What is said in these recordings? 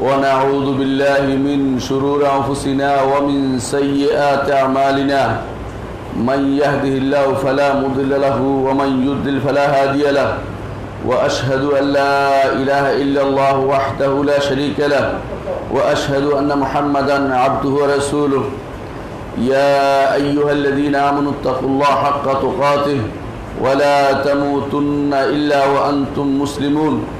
ونعوذ بالله من شرور أنفسنا ومن سيئات أعمالنا. من يهده الله فلا مضل له ومن يضلل فلا هادي له. وأشهد أن لا إله إلا الله وحده لا شريك له. وأشهد أن محمدا عبده ورسوله. يا أيها الذين آمنوا اتقوا الله حق تقاته ولا تموتن إلا وأنتم مسلمون.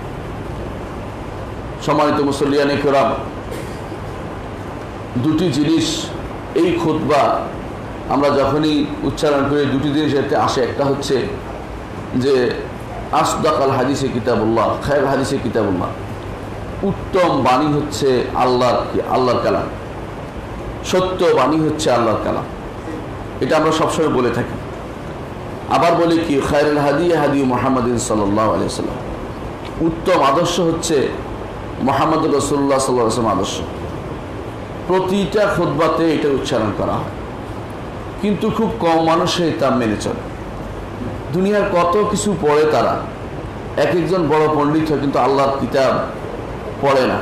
সম্মানিত মুসল্লিয়ানি কেরাম, দুটি জিনিস এই খুতবা আমরা যখনই উচ্চারণ করি, দুটি জিনিস এতে আসে। একটা হচ্ছে যে আসদাক আল হাদিসে কিতাবুল্লাহ, খায়ের হাদিসে কিতাবুল্লাহ। উত্তম বাণী হচ্ছে আল্লাহর আল্লাহর কালাম। সত্য বাণী হচ্ছে আল্লাহর কালাম। এটা আমরা সবসময় বলে থাকি। আবার বলি কি, খায়রুল হাদি হাদি মোহাম্মদিন সাল্লাহ আলিয়াল্লাম উত্তম আদর্শ হচ্ছে মোহাম্মদ রসুল্লাহ সাল্লাম আদর্শ। প্রতিটা খুদ্বাতে এটা উচ্চারণ করা হয়। কিন্তু খুব কম মানুষে তা মেনে চলে। দুনিয়ার কত কিছু পড়ে তারা। এক একজন বড় পণ্ডিত হয় কিন্তু আল্লাহর কিতাব পড়ে না।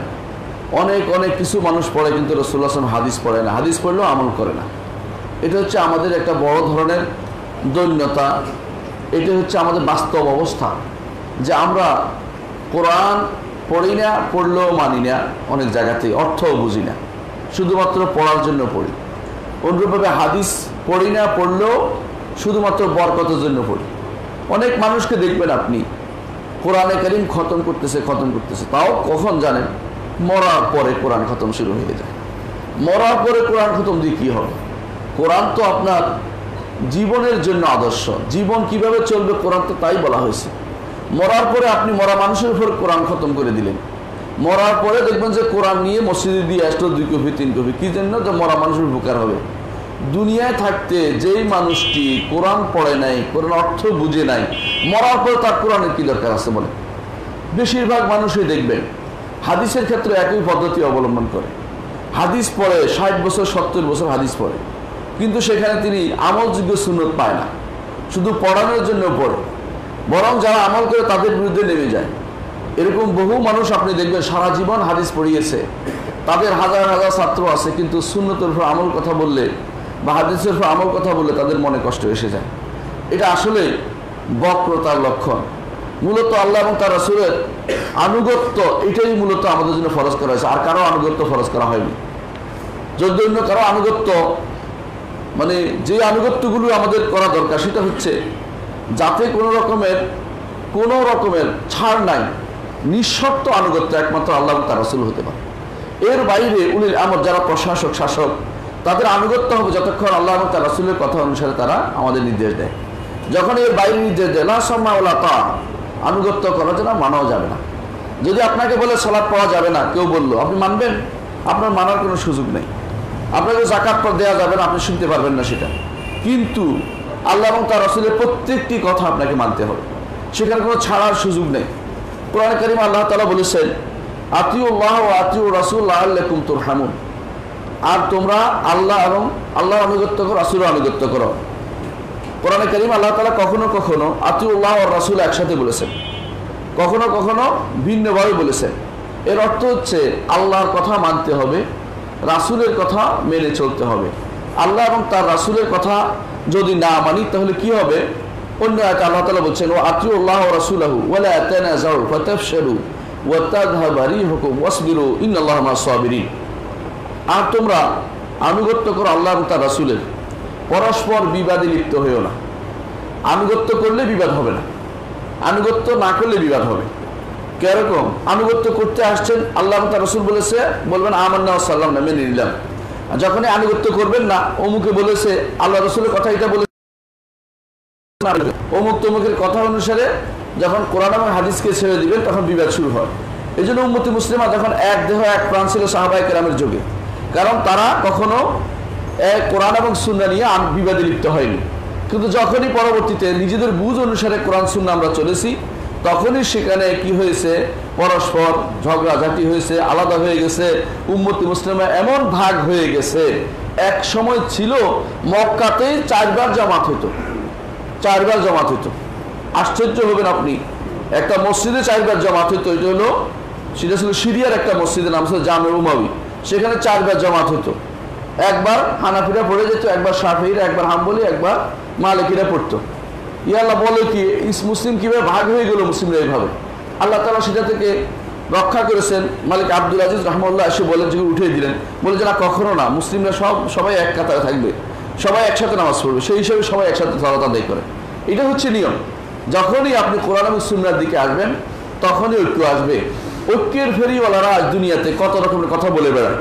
অনেক অনেক কিছু মানুষ পড়ে কিন্তু রসুল্লাহ আসলাম হাদিস পড়ে না। হাদিস পড়লেও আমল করে না। এটা হচ্ছে আমাদের একটা বড় ধরনের দৈন্যতা। এটা হচ্ছে আমাদের বাস্তব অবস্থা যে আমরা কোরআন পড়ি না, পড়লেও মানি না, অনেক জায়গাতেই অর্থও বুঝি না। শুধুমাত্র পড়ার জন্য পড়ি। অনুরূপভাবে হাদিস পড়ি না, পড়লেও শুধুমাত্র বরকতের জন্য পড়ি। অনেক মানুষকে দেখবেন আপনি, কোরআনে কারিম খতম করতেছে খতম করতেছে। তাও কখন জানেন? মরার পরে কোরআন খতম শুরু হয়ে যায়। মরার পরে কোরআন খতম দিয়ে কী হবে? কোরআন তো আপনার জীবনের জন্য আদর্শ। জীবন কীভাবে চলবে কোরআন তো তাই বলা হয়েছে। মরার পরে আপনি মরা মানুষের উপর কোরআন খতম করে দিলেন। মরার পরে দেখবেন যে কোরআন নিয়ে মসজিদে দিয়ে আসলো দুই কপি তিন কপি কী জন্য? যে মরা মানুষের উপকার হবে। দুনিয়ায় থাকতে যেই মানুষটি কোরআন পড়ে নাই, কোরআন অর্থ বুঝে নাই, মরার পরে তার কোরআনের কি দরকার আছে বলে বেশিরভাগ মানুষই দেখবেন, হাদিসের ক্ষেত্রে একই পদ্ধতি অবলম্বন করে। হাদিস পড়ে, ষাট বছর, সত্তর বছর হাদিস পড়ে। কিন্তু সেখানে তিনি আমলযোগ্য সুন্নত পায় না। শুধু পড়ানোর জন্য পড়ে। বরং যারা আমল করে তাদের বিরুদ্ধে নেমে যায়। এরকম বহু মানুষ আপনি দেখবেন সারা জীবন হাদিস পড়িয়েছে। তাদের হাজার হাজার ছাত্র আছে, কিন্তু শূন্যতের আমল কথা বললে বা হাদিসের উপর আমল কথা বললে তাদের মনে কষ্ট এসে যায়। এটা আসলে বক্রতার লক্ষণ। মূলত আল্লাহ এবং তার রসুলের আনুগত্য এটাই মূলত আমাদের জন্য ফরজ করা হয়েছে। আর কারও আনুগত্য ফরজ করা হয়নি। যদি অন্য কারও আনুগত্য মানে যে আনুগত্যগুলো আমাদের করা দরকার, সেটা হচ্ছে যাতে কোনো রকমের কোনো রকমের ছাড় নাই, নিঃশর্ত আনুগত্য একমাত্র আল্লাহ তার রসুল হতে পারে। এর বাইরে উলিল আমার যারা প্রশাসক, শাসক, তাদের আনুগত্য হবে যতক্ষণ আল্লাহ এবং তার রসুলের কথা অনুসারে তারা আমাদের নির্দেশ দেয়। যখন এর বাইরে নির্দেশ দেয় লাসাম্মাউলা তা আনুগত্য করা যেন মানাও যাবে না। যদি আপনাকে বলে সলাপ পাওয়া যাবে না, কেউ বলল, আপনি মানবেন? আপনার মানার কোনো সুযোগ নেই। আপনাকে জাকাত পর দেওয়া যাবে না, আপনি শুনতে পারবেন না সেটা। কিন্তু আল্লাহ এবং তার রসুলের প্রত্যেকটি কথা আপনাকে মানতে হবে। সেখানে কোনো ছাড়ার সুযোগ নেই। কোরআন করিম আল্লাহ তালা বলেছেন, আতিউল্লাহ ও আতিউ রাসুল্লাহ আল্লাকুম তোর হামুন আর তোমরা আল্লাহ এবং আল্লাহ আনুগত্য করো রাসুল আনুগত্য করো। কোরআন করিম আল্লাহ তালা কখনো কখনো আতিউল্লাহ ও রাসুল একসাথে বলেছেন। কখনো কখনো ভিন্নভাবে বলেছেন। এর অর্থ হচ্ছে, আল্লাহর কথা মানতে হবে, রাসুলের কথা মেনে চলতে হবে। আল্লাহ এবং তার রাসুলের কথা যদি না মানি, তাহলে কি হবে? অন্য এক আল্লাহ তালা বলছেন ও আতিউল্লাহ রাসুলাহু ওয়ালা তানাজাউ সাবিরিন. আর তোমরা আনুগত্য করো আল্লাহ এবং তার রাসুলের। পরস্পর বিবাদে লিপ্ত হয়েও না। আনুগত্য করলে বিবাদ হবে না। আনুগত্য না করলে বিবাদ হবে। কেরকম? আনুগত্য করতে আসছেন আল্লাহ তার রসুল বলেছে, বলবেন, আমান্না সাল্লাম না মেনে নিলাম। যখনই আনুগত্য করবেন না, অমুকে বলেছে, আল্লাহ রসুলের কথা এটা বলে অমুক তমুকের কথা অনুসারে যখন কোরআন এবং হাদিসকে ছেড়ে দিবেন, তখন বিবাদ শুরু হয়। এই জন্য উম্মতি মুসলিমা যখন এক দেহ, এক প্রাণ ছিল সাহাবাই কেরামের যুগে, কারণ তারা কখনো এক কোরআন এবং সুন্না নিয়ে বিবাদে লিপ্ত হয়নি। কিন্তু যখনই পরবর্তীতে নিজেদের বুঝ অনুসারে কোরআন, সুন্না আমরা চলেছি তখনই সেখানে কি হয়েছে? পরস্পর ঝগড়াঝাটি হয়েছে, আলাদা হয়ে গেছে, উম্মতি মুসলিমা এমন ভাগ হয়ে গেছে। এক সময় ছিল মক্কাতেই চারবার জামাত হতো চারবার জমাত হতো আশ্চর্য হবেন আপনি। একটা মসজিদে চারবার জমাত হতো এটা হলো সেটা ছিল সিরিয়ার একটা মসজিদের নাম ছিল জামে উমাবি সেখানে চারবার জমাত হতো একবার হানাফিরা পড়ে যেত, একবার সাফিরা একবার হাম্বলি, একবার মালিকিরা পড়তো। ইয়াল্লাহ বলে কি মুসলিম কীভাবে ভাগ হয়ে গেল মুসলিমরা এইভাবে? আল্লাহ তালা সেটা থেকে রক্ষা করেছেন। মালিক আব্দুল আজিজ রহমল্লাহ এসে বলেন, যে উঠিয়ে দিলেন। বলে যে না, কখনো না, মুসলিমরা সব, সবাই এক কাতারে থাকবে। সবাই একসাথে নামাজ পড়বে। সেই হিসাবে সবাই একসাথে সালাত আদায় করে। এটা হচ্ছে নিয়ম। যখনই আপনি কোরআন সুন্নার দিকে আসবেন, তখনই ঐক্য আসবে। ঐক্যের ফেরিওয়ালারা আজ দুনিয়াতে কত রকমের কথা বলে বেড়ায়।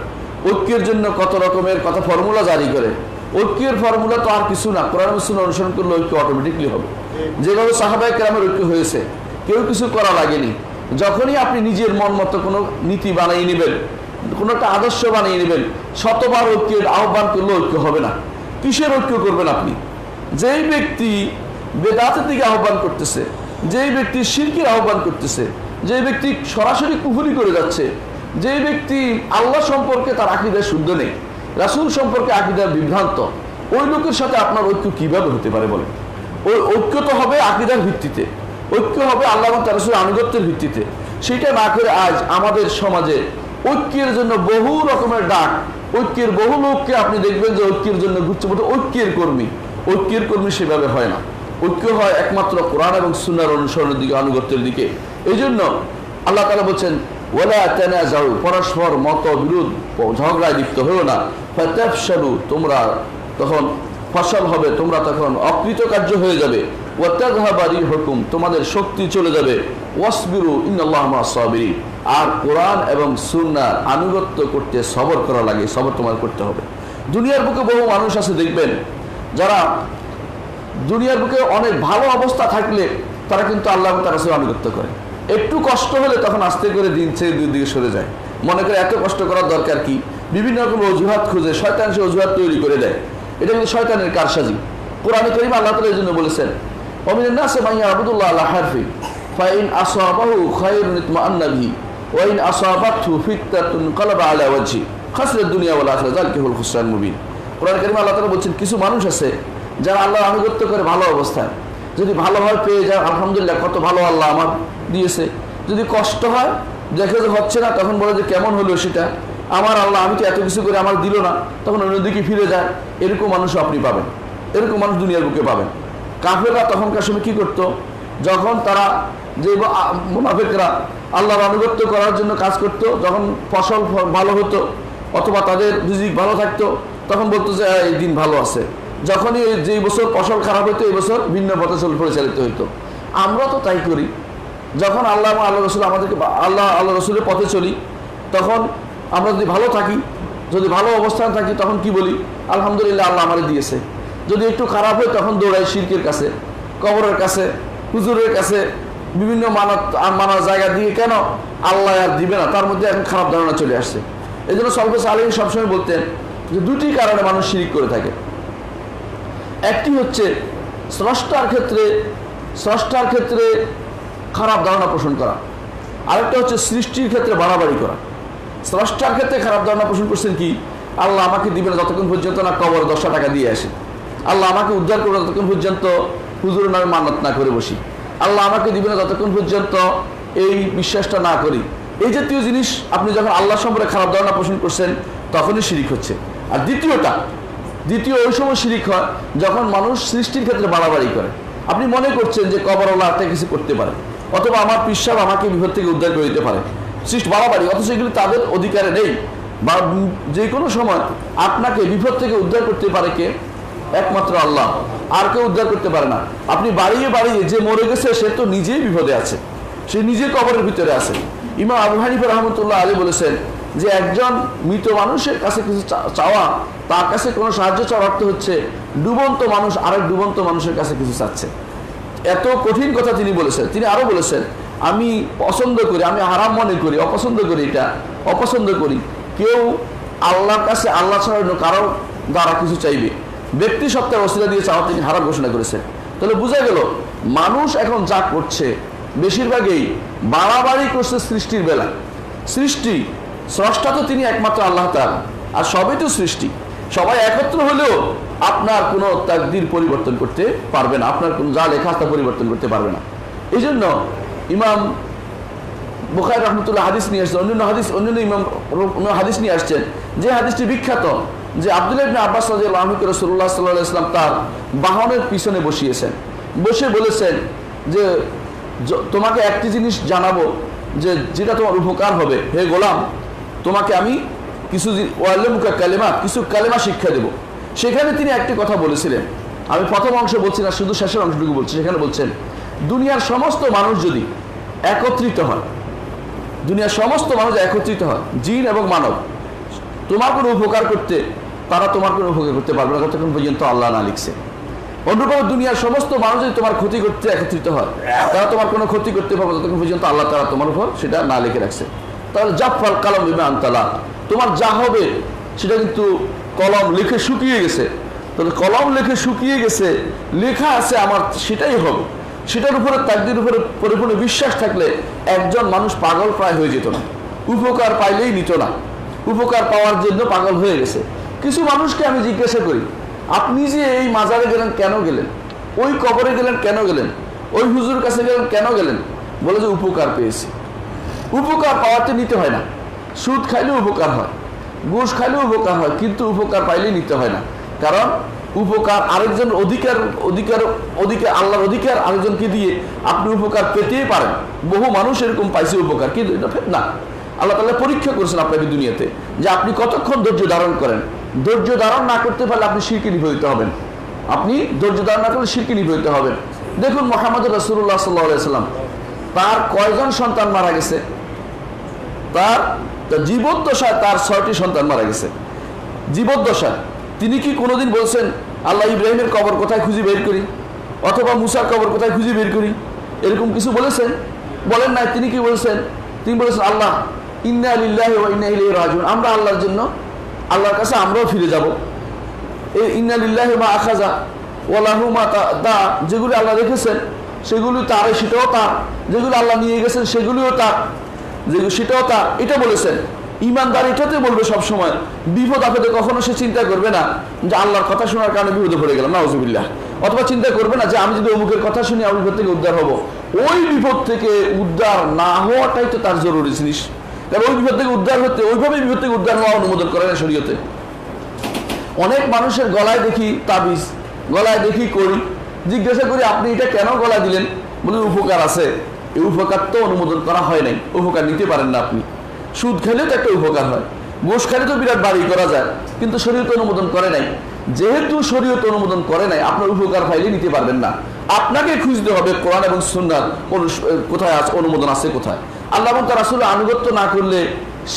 ঐক্যের জন্য কত রকমের কথা ফর্মুলা জারি করে। ঐক্যের ফর্মুলা তো আর কিছু না, কোরআন সুন্না অনুসরণ করলে ঐক্য অটোমেটিকলি হবে। যেভাবে সাহাবাই কেরামের ঐক্য হয়েছে, কেউ কিছু করা লাগেনি। যখনই আপনি নিজের মন মতো কোনো নীতি বানিয়ে নেবেন, কোনো একটা আদর্শ বানিয়ে নেবেন, শতবার ঐক্যের আহ্বান করলে ঐক্য হবে না। কিসের ঐক্য করবেন আপনি? যেই ব্যক্তি বেদাতের দিকে আহ্বান করতেছে, যেই ব্যক্তি শিরকির আহ্বান করতেছে যে ব্যক্তি সরাসরি কুহুরি করে যাচ্ছে যে ব্যক্তি আল্লাহ সম্পর্কে তার আকিদায় শুদ্ধ নেই রাসুল সম্পর্কে আকিদার বিভ্রান্ত। ওই লোকের সাথে আপনার ঐক্য কীভাবে হতে পারে বলেন? ওই ঐক্য তো হবে আকিদার ভিত্তিতে। ঐক্য হবে আল্লাহ রাসূলের আনুগত্যের ভিত্তিতে। সেটা না করে আজ আমাদের সমাজে ঐক্যের জন্য বহু রকমের ডাক, ঐক্যের বহু লোককে আপনি দেখবেন যে ঐক্যের জন্য বলতে ঐক্যের কর্মী। ঐক্যের কর্মী সেভাবে হয় না। ঐক্য হয় একমাত্র কোরআন এবং সুনার অনুসরণের দিকে, আনুগত্যের দিকে। এই জন্য আল্লাহ তালা বলছেন পরস্পর মত বিরোধ ঝগড়ায় লিপ্ত হয়েও না। ফাতাফশালু, তোমরা তখন, ফসল হবে, তোমরা তখন অকৃতকার্য হয়ে যাবে। ওয়াতাগহাবারি হুকুম, তোমাদের শক্তি চলে যাবে। ওয়াসবিরু আর কোরআন এবং সুন্নার আনুগত্য করতে সবর করা লাগে, সবর তোমার করতে হবে। দুনিয়ার বুকে বহু মানুষ আছে, দেখবেন, যারা দুনিয়ার বুকে অনেক ভালো অবস্থা থাকলে তারা কিন্তু আল্লাহ তার আনুগত্য করে। একটু কষ্ট হলে তখন আস্তে করে দিন ছেড়ে দুই দিকে সরে যায়। মনে করে এত কষ্ট করার দরকার কি? বিভিন্ন রকম অজুহাত খুঁজে, শয়তান সে অজুহাত তৈরি করে দেয়। এটা কিন্তু শয়তানের কারসাজি। কোরআনে করিম আল্লাহ তালা এই জন্য বলেছেন অমিনের নাসে মাইয়া আবুদুল্লাহ আল্লাহ হারফি, ফাইন আসাবাহু বিহি ওয়াইন আসাবাতহু ফিতনাতুন কালাবা আলা ওয়াজহি, খাসরাত দুনিয়া ওয়াল মুবিন। কারিম আল্লাহ তাআলা বলছেন, কিছু মানুষ আছে যারা আল্লাহর আনুগত্য করে ভালো অবস্থায়। যদি ভালোভাবে পেয়ে যায় আলহামদুলিল্লাহ, কত ভালো আল্লাহ আমার। দিয়েছে। যদি কষ্ট হয় দেখে যে হচ্ছে না তখন বলে যে কেমন হলো সেটা? আমার আল্লাহ আমি তো এত কিছু করে আমার দিল না। তখন অন্যদিকে ফিরে যায়। এরকম মানুষও আপনি পাবেন। এরকম মানুষ দুনিয়ার বুকে পাবেন। কাফেররা তখনকার সময় কি করতো? যখন তারা যে মুনাফেকরা আল্লাহর আনুগত্য করার জন্য কাজ করত যখন ফসল ভালো হতো অথবা তাদের রিজিক ভালো থাকতো তখন বলতো যে "হ্যাঁ, এই দিন ভালো আছে। যখনই যেই বছর ফসল খারাপ হতো এই বছর ভিন্ন পথে চল পরিচালিত হইতো। আমরা তো তাই করি। যখন আল্লাহ এবং আল্লাহ রসুল আমাদেরকে আল্লাহ আল্লাহ রসুলের পথে চলি, তখন আমরা যদি ভালো থাকি, যদি ভালো অবস্থান থাকি, তখন কি বলি? আলহামদুলিল্লাহ, আল্লাহ আমাদের দিয়েছে। যদি একটু খারাপ হয়, তখন দৌড়াই শিরকের কাছে, কবরের কাছে, হুজুরের কাছে, বিভিন্ন মানত মানার জায়গা দিয়ে কেন আল্লাহ আর দিবে না? তার মধ্যে এখন খারাপ ধারণা চলে আসছে। এই জন্য সলফেস আলী সবসময় বলতেন যে দুটি কারণে মানুষ শিরিক করে থাকে। একটি হচ্ছে স্রষ্টার ক্ষেত্রে স্রষ্টার ক্ষেত্রে খারাপ ধারণা পোষণ করা। আরেকটা হচ্ছে সৃষ্টির ক্ষেত্রে বাড়াবাড়ি করা। স্রষ্টার ক্ষেত্রে খারাপ ধারণা পোষণ করছেন কি? আল্লাহ আমাকে দিবে না যতক্ষণ পর্যন্ত না কবর দশটা টাকা দিয়ে আসে। আল্লাহ আমাকে উদ্ধার করবে ততক্ষণ পর্যন্ত হুজুরের নামে মানত না করে বসি। আল্লাহ আমাকে দিবে না ততক্ষণ পর্যন্ত এই বিশ্বাসটা না করি। এই জাতীয় জিনিস, আপনি যখন আল্লাহ সম্পর্কে খারাপ ধারণা পোষণ করছেন, তখনই শিরিক হচ্ছে। আর দ্বিতীয়টা, দ্বিতীয় ওই সময় শিরিক হয় যখন মানুষ সৃষ্টির ক্ষেত্রে বাড়াবাড়ি করে। আপনি মনে করছেন যে কবরওয়ালা একটা কিছু করতে পারে। অথবা আমার পিসাব আমাকে বিপদ থেকে উদ্ধার করে দিতে পারে। সৃষ্টি বাড়াবাড়ি, অথচ এগুলি তাদের অধিকারে নেই। বা যে কোনো সময় আপনাকে বিপদ থেকে উদ্ধার করতে পারে কে? একমাত্র আল্লাহ। আর কেউ উদ্ধার করতে পারে না। আপনি বাড়িয়ে বাড়িয়ে যে মরে গেছে, সে তো নিজেই বিপদে আছে। সে নিজে কবরের ভিতরে আছে। ইমাম আবু হানিফা রহমতুল্লাহ আলী বলেছেন যে একজন মৃত মানুষের কাছে কিছু চাওয়া, তার কাছে কোনো সাহায্য চাওয়ার অর্থ হচ্ছে ডুবন্ত মানুষ আরেক ডুবন্ত মানুষের কাছে কিছু চাচ্ছে। এত কঠিন কথা তিনি বলেছেন, তিনি আরও বলেছেন, আমি পছন্দ করি, আমি আরাম মনে করি, অপছন্দ করি এটা, অপছন্দ করি। কেউ আল্লাহর কাছে আল্লাহ ছাড়া কারও দ্বারা কিছু চাইবে। ব্যক্তি সত্তার অসুবিধা দিয়ে চাওয়া তিনি হারাম ঘোষণা করেছেন। তাহলে বোঝা গেল, মানুষ এখন যা করছে, বেশিরভাগই বাড়াবাড়ি করছে সৃষ্টির বেলা। সৃষ্টি, স্রষ্টা তো তিনি একমাত্র আল্লাহ তার আর সবই তো সৃষ্টি। সবাই একত্র হলেও আপনার কোনো তাকদির পরিবর্তন করতে পারবে না। আপনার কোনো যা লেখা তা পরিবর্তন করতে পারবে না। এই জন্য ইমাম বুখাই রহমতুল্লাহ হাদিস নিয়ে আসছেন অন্যান্য হাদিস, অন্যান্য ইমাম হাদিস নিয়ে আসছেন। যে হাদিসটি বিখ্যাত, যে আব্দুল ইবনে আব্বাস রাদিয়াল্লাহু রাসূলুল্লাহ সাল্লাল্লাহু আলাইহি ওয়াসাল্লাম তার বাহনের পিছনে বসিয়েছেন। বসে বলেছেন যে তোমাকে একটি জিনিস জানাব, যে যেটা তোমার উপকার হবে। হে গোলাম, তোমাকে আমি কিছু ওয়াল্লেমুকা কালেমা কিছু কালেমা শিক্ষা দেব। সেখানে তিনি একটি কথা বলেছিলেন। আমি প্রথম অংশ বলছি না, শুধু শেষের অংশটুকু বলছি। সেখানে বলছেন, দুনিয়ার সমস্ত মানুষ যদি একত্রিত হয় দুনিয়ার সমস্ত মানুষ একত্রিত হয় জিন এবং মানব, তোমার কোনো উপকার করতে, তারা তোমার কোনো উপকার করতে পারবে না। যতক্ষণ পর্যন্ত আল্লাহ না লিখছে। অন্যভাবে দুনিয়ার সমস্ত মানুষ যদি তোমার ক্ষতি করতে একত্রিত হয়, তারা তোমার কোনো ক্ষতি করতে পারবে যতক্ষণ পর্যন্ত আল্লাহ তারা তোমার উপর সেটা না লিখে রাখছে। তাহলে জাফর কালাম বিমা আনতালা, তোমার যা হবে, সেটা কিন্তু কলম লিখে শুকিয়ে গেছে। তাহলে কলম লিখে শুকিয়ে গেছে, লেখা আছে আমার, সেটাই হবে। সেটার উপরে তাকদির উপরে পরিপূর্ণ বিশ্বাস থাকলে একজন মানুষ পাগল প্রায় হয়ে যেত না। উপকার পাইলেই নিত না। উপকার পাওয়ার জন্য পাগল হয়ে গেছে। কিছু মানুষকে আমি জিজ্ঞাসা করি, আপনি যে এই মাজারে গেলেন কেন গেলেন? ওই কবরে গেলেন কেন গেলেন? ওই হুজুর কাছে গেলেন কেন গেলেন? বলে যে উপকার পেয়েছি। উপকার পাওয়াতে নিতে হয় না। সুদ খাইলে উপকার হয়। গোশ খাইলেও উপকার হয়, কিন্তু উপকার পাইলেই নিতে হয় না। কারণ উপকার আরেকজন অধিকার অধিকার অধিকার, আল্লাহর অধিকার আরেকজনকে দিয়ে আপনি উপকার পেতেই পারেন। বহু মানুষ এরকম পাইছে উপকার, কিন্তু এটা না আল্লাহ তালা পরীক্ষা করেছেন আপনাকে দুনিয়াতে যে আপনি কতক্ষণ ধৈর্য ধারণ করেন। ধৈর্য ধারণ না করতে পারলে আপনি শিরকে নিবেদিত হবেন। আপনি ধৈর্য ধারণ না করলে শিরকে নিবেদিত হবেন। দেখুন মোহাম্মদ রসুল্লাহ সাল্লাহ সাল্লাম তার কয়জন সন্তান মারা গেছে? তার জীবদ্দশায় তার ছয়টি সন্তান মারা গেছে। জীবদ্দশায়। তিনি কি কোনোদিন বলছেন, আল্লাহ ইব্রাহিমের কবর কোথায় খুঁজে বের করি? অথবা মুসার কবর কোথায় খুঁজে বের করি? এরকম কিছু বলেছেন? বলেন নাই, তিনি কি বলছেন? তিনি বলেছেন, আল্লাহ, ইন্না আলিল্লাহ ইন্না ইলাইহি রাজিউন। আমরা আল্লাহর জন্য, আল্লাহর কাছে আমরাও ফিরে যাব। এই ইন্না লিল্লাহি মা আখাজা ওয়ালাহু মা দা যেগুলি আল্লাহ রেখেছেন, সেগুলি তার, সেটাও তার। যেগুলি আল্লাহ নিয়ে গেছেন, সেগুলিও তার। যেগুলো সেটাও তার এটা বলেছেন। ইমানদার এটাতে বলবে সব সময় বিপদ আপদে কখনো সে চিন্তা করবে না যে আল্লাহর কথা শোনার কারণে বিপদে পড়ে গেলাম, নাউজুবিল্লাহ। অথবা চিন্তা করবে না যে আমি যদি অমুকের কথা শুনি আমি বিপদ থেকে উদ্ধার হব। ওই বিপদ থেকে উদ্ধার না হওয়াটাই তো তার জরুরি জিনিস। কারণ ওই বিপদ থেকে উদ্ধার হতে ওইভাবে বিপদ থেকে উদ্ধার হওয়া অনুমোদন করে না শরীয়তে। অনেক মানুষের গলায় দেখি তাবিজ, গলায় দেখি করি জিজ্ঞাসা করি, আপনি এটা কেন গলা দিলেন? বলে, উপকার আছে। এই উপকার তো অনুমোদন করা হয় নাই। উপকার নিতে পারেন না আপনি। সুদ খেলে তো একটা উপকার হয়। গোস খেলে তো বিরাট বাড়ি করা যায়। কিন্তু শরীয়ত অনুমোদন করে নাই। যেহেতু শরীয়ত অনুমোদন করে নাই, আপনার উপকার ফাইলে নিতে পারবেন না। আপনাকে খুঁজতে হবে কোরআন এবং সুন্নার কোথায় আছে অনুমোদন আছে কোথায়। আল্লাহ এবং তার আসলে আনুগত্য না করলে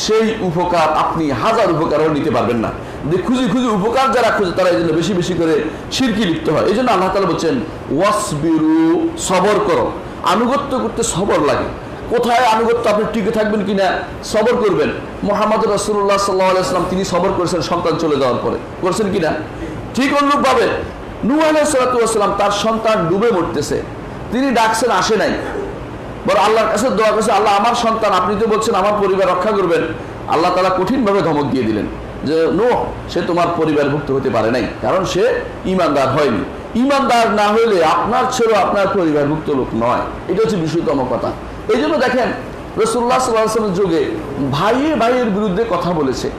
সেই উপকার আপনি হাজার উপকারও নিতে পারবেন না। যে খুঁজি খুঁজি উপকার যারা খুঁজে তারা এই জন্য বেশি বেশি করে সিরকি লিপ্ত হয়। এই জন্য আল্লাহ তালা বলছেন, ওয়াসবিরু, সবর করো। আনুগত্য করতে সবর লাগে। কোথায় আনুগত্য? আপনি টিকে থাকবেন কিনা? সবর করবেন। মোহাম্মদ রসুল্লাহ সাল্লাহাম তিনি সবর করেছেন, সন্তান চলে যাওয়ার পরে। করেছেন কিনা? ঠিক অনুরূপভাবে নু আলাইসালাম তার সন্তান ডুবে মরতেছে। তিনি ডাকছেন, আসে নাই। বড় আল্লাহর কাছে দোয়া করেছে, আল্লাহ, আমার সন্তান, আপনি তো বলছেন আমার পরিবার রক্ষা করবেন। আল্লাহ তালা কঠিনভাবে ধমক দিয়ে দিলেন যে নো সে তোমার পরিবারভুক্ত হতে পারে নাই, কারণ সে ইমানদার হয়নি। ইমানদার না হইলে আপনার ছেলে আপনার পরিবারভুক্ত লোক নয়। এটা হচ্ছে বিশুদ্ধতম কথা। এই জন্য দেখেন রসুল্লাহ সাল্লামের যুগে ভাইয়ে ভাইয়ের বিরুদ্ধে কথা বলেছে।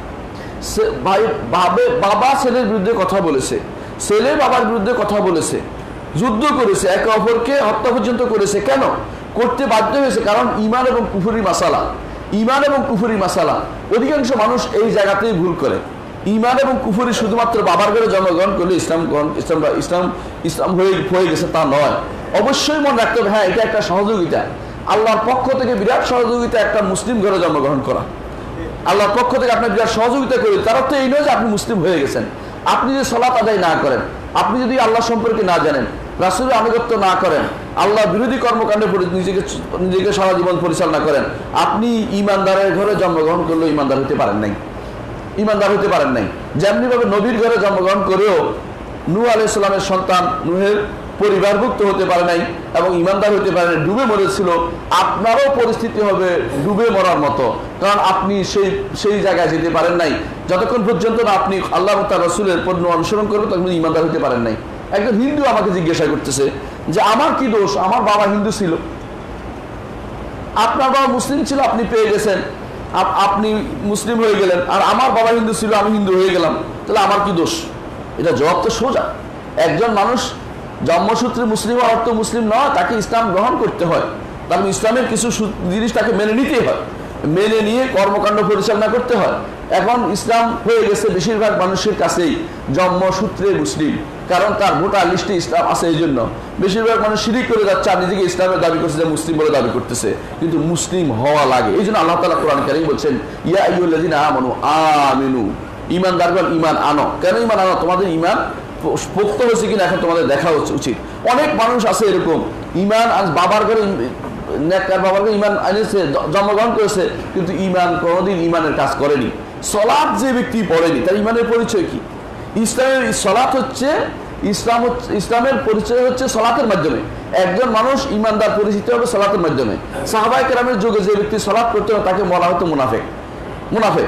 ভাই, বাবে, বাবা, ছেলের বিরুদ্ধে কথা বলেছে। ছেলে, বাবার বিরুদ্ধে কথা বলেছে। যুদ্ধ করেছে, একে অপরকে হত্যা পর্যন্ত করেছে। কেন? করতে বাধ্য হয়েছে কারণ ইমান এবং পুফুরি মাসালা। ইমান এবং কুফুরি মাসালা। অধিকাংশ মানুষ এই জায়গাতেই ভুল করে। ইমান এবং কুফুরি শুধুমাত্র বাবার ঘরে জন্মগ্রহণ করলে ইসলাম গ্রহণ, ইসলাম ইসলাম ইসলাম হয়ে হয়ে গেছে তা নয়। অবশ্যই মনে রাখতে হবে হ্যাঁ এটা একটা সহযোগিতা। আল্লাহর পক্ষ থেকে বিরাট সহযোগিতা একটা মুসলিম ঘরে জন্মগ্রহণ করা। আল্লাহর পক্ষ থেকে আপনার বিরাট সহযোগিতা করি, তার অর্থ এই নয় যে আপনি মুসলিম হয়ে গেছেন। আপনি যদি সলাত আদায় না করেন, আপনি যদি আল্লাহ সম্পর্কে না জানেন, রাসুলের আনুগত্য না করেন, আল্লাহ বিরোধী কর্মকাণ্ডে নিজেকে নিজেকে সারা জীবন পরিচালনা করেন, আপনি ইমানদারের ঘরে জন্মগ্রহণ করলেও ইমানদার হতে পারেন নাই। ইমানদার হতে পারেন নাই। যেমনিভাবে নবীর ঘরে জন্মগ্রহণ করেও নূ আলাইসালামের সন্তান নুহের পরিবারভুক্ত হতে পারে নাই এবং ইমানদার হতে পারে নাই, ডুবে মরেছিল, আপনারও পরিস্থিতি হবে ডুবে মরার মতো। কারণ আপনি সেই সেই জায়গায় যেতে পারেন নাই। যতক্ষণ পর্যন্ত না আপনি আল্লাহ তার রসুলের পণ্য অনুসরণ করবেন তখন ইমানদার হতে পারেন নাই। একজন হিন্দু আমাকে জিজ্ঞাসা করতেছে যে, আমার কি দোষ? আমার বাবা হিন্দু ছিল। আপনার বাবা মুসলিম ছিল, আপনি পেয়ে গেছেন। আপনি মুসলিম হয়ে গেলেন, আর আমার বাবা হিন্দু ছিল, আমি হিন্দু হয়ে গেলাম, তাহলে আমার কি দোষ? এটা জবাব তো সোজা। একজন মানুষ জন্মসূত্রে মুসলিম হওয়ার অর্থ মুসলিম নয়, তাকে ইসলাম গ্রহণ করতে হয়। তার ইসলামের কিছু জিনিস তাকে মেনে নিতেই হয়। মেনে নিয়ে কর্মকাণ্ড পরিচালনা করতে হয়। এখন ইসলাম হয়ে গেছে বেশিরভাগ মানুষের কাছেই, জন্মসূত্রে মুসলিম। কারণ তার ভোটার লিস্টে ইসলাম আছে এই জন্য। বেশিরভাগ মানুষ শিরিক করে যাচ্ছে আর নিজেকে ইসলামের দাবি করছে যে মুসলিম বলে দাবি করতেছে। কিন্তু মুসলিম হওয়া লাগে। এই জন্য আল্লাহ তালা কোরআন কারিম বলছেন, ইয়া আইয়ুল্লাযিনা আমানু আমিনু। ইমানদারগণ ইমান আনো। কেন ইমান আনো? তোমাদের ইমান পোক্ত হয়েছে কিনা এখন তোমাদের দেখা হচ্ছে উচিত। অনেক মানুষ আছে এরকম। ইমান আজ বাবার ঘরে নেককার বাবার ঘরে ইমান এনেছে জন্মগ্রহণ করেছে, কিন্তু ইমান কোনোদিন ইমানের কাজ করেনি। সলাপ যে ব্যক্তি পড়েনি, তার ইমানের পরিচয় কি? ইসলামের সলাৎ হচ্ছে ইসলাম ইসলামের পরিচয় হচ্ছে সলাতের মাধ্যমে। একজন মানুষ ইমানদার, পরিচিত হবে সলাতের মাধ্যমে। সাহাবাই কেরামের যুগে যে ব্যক্তি সলাৎ করতে হবে তাকে বলা হতো মুনাফেক। মুনাফেক।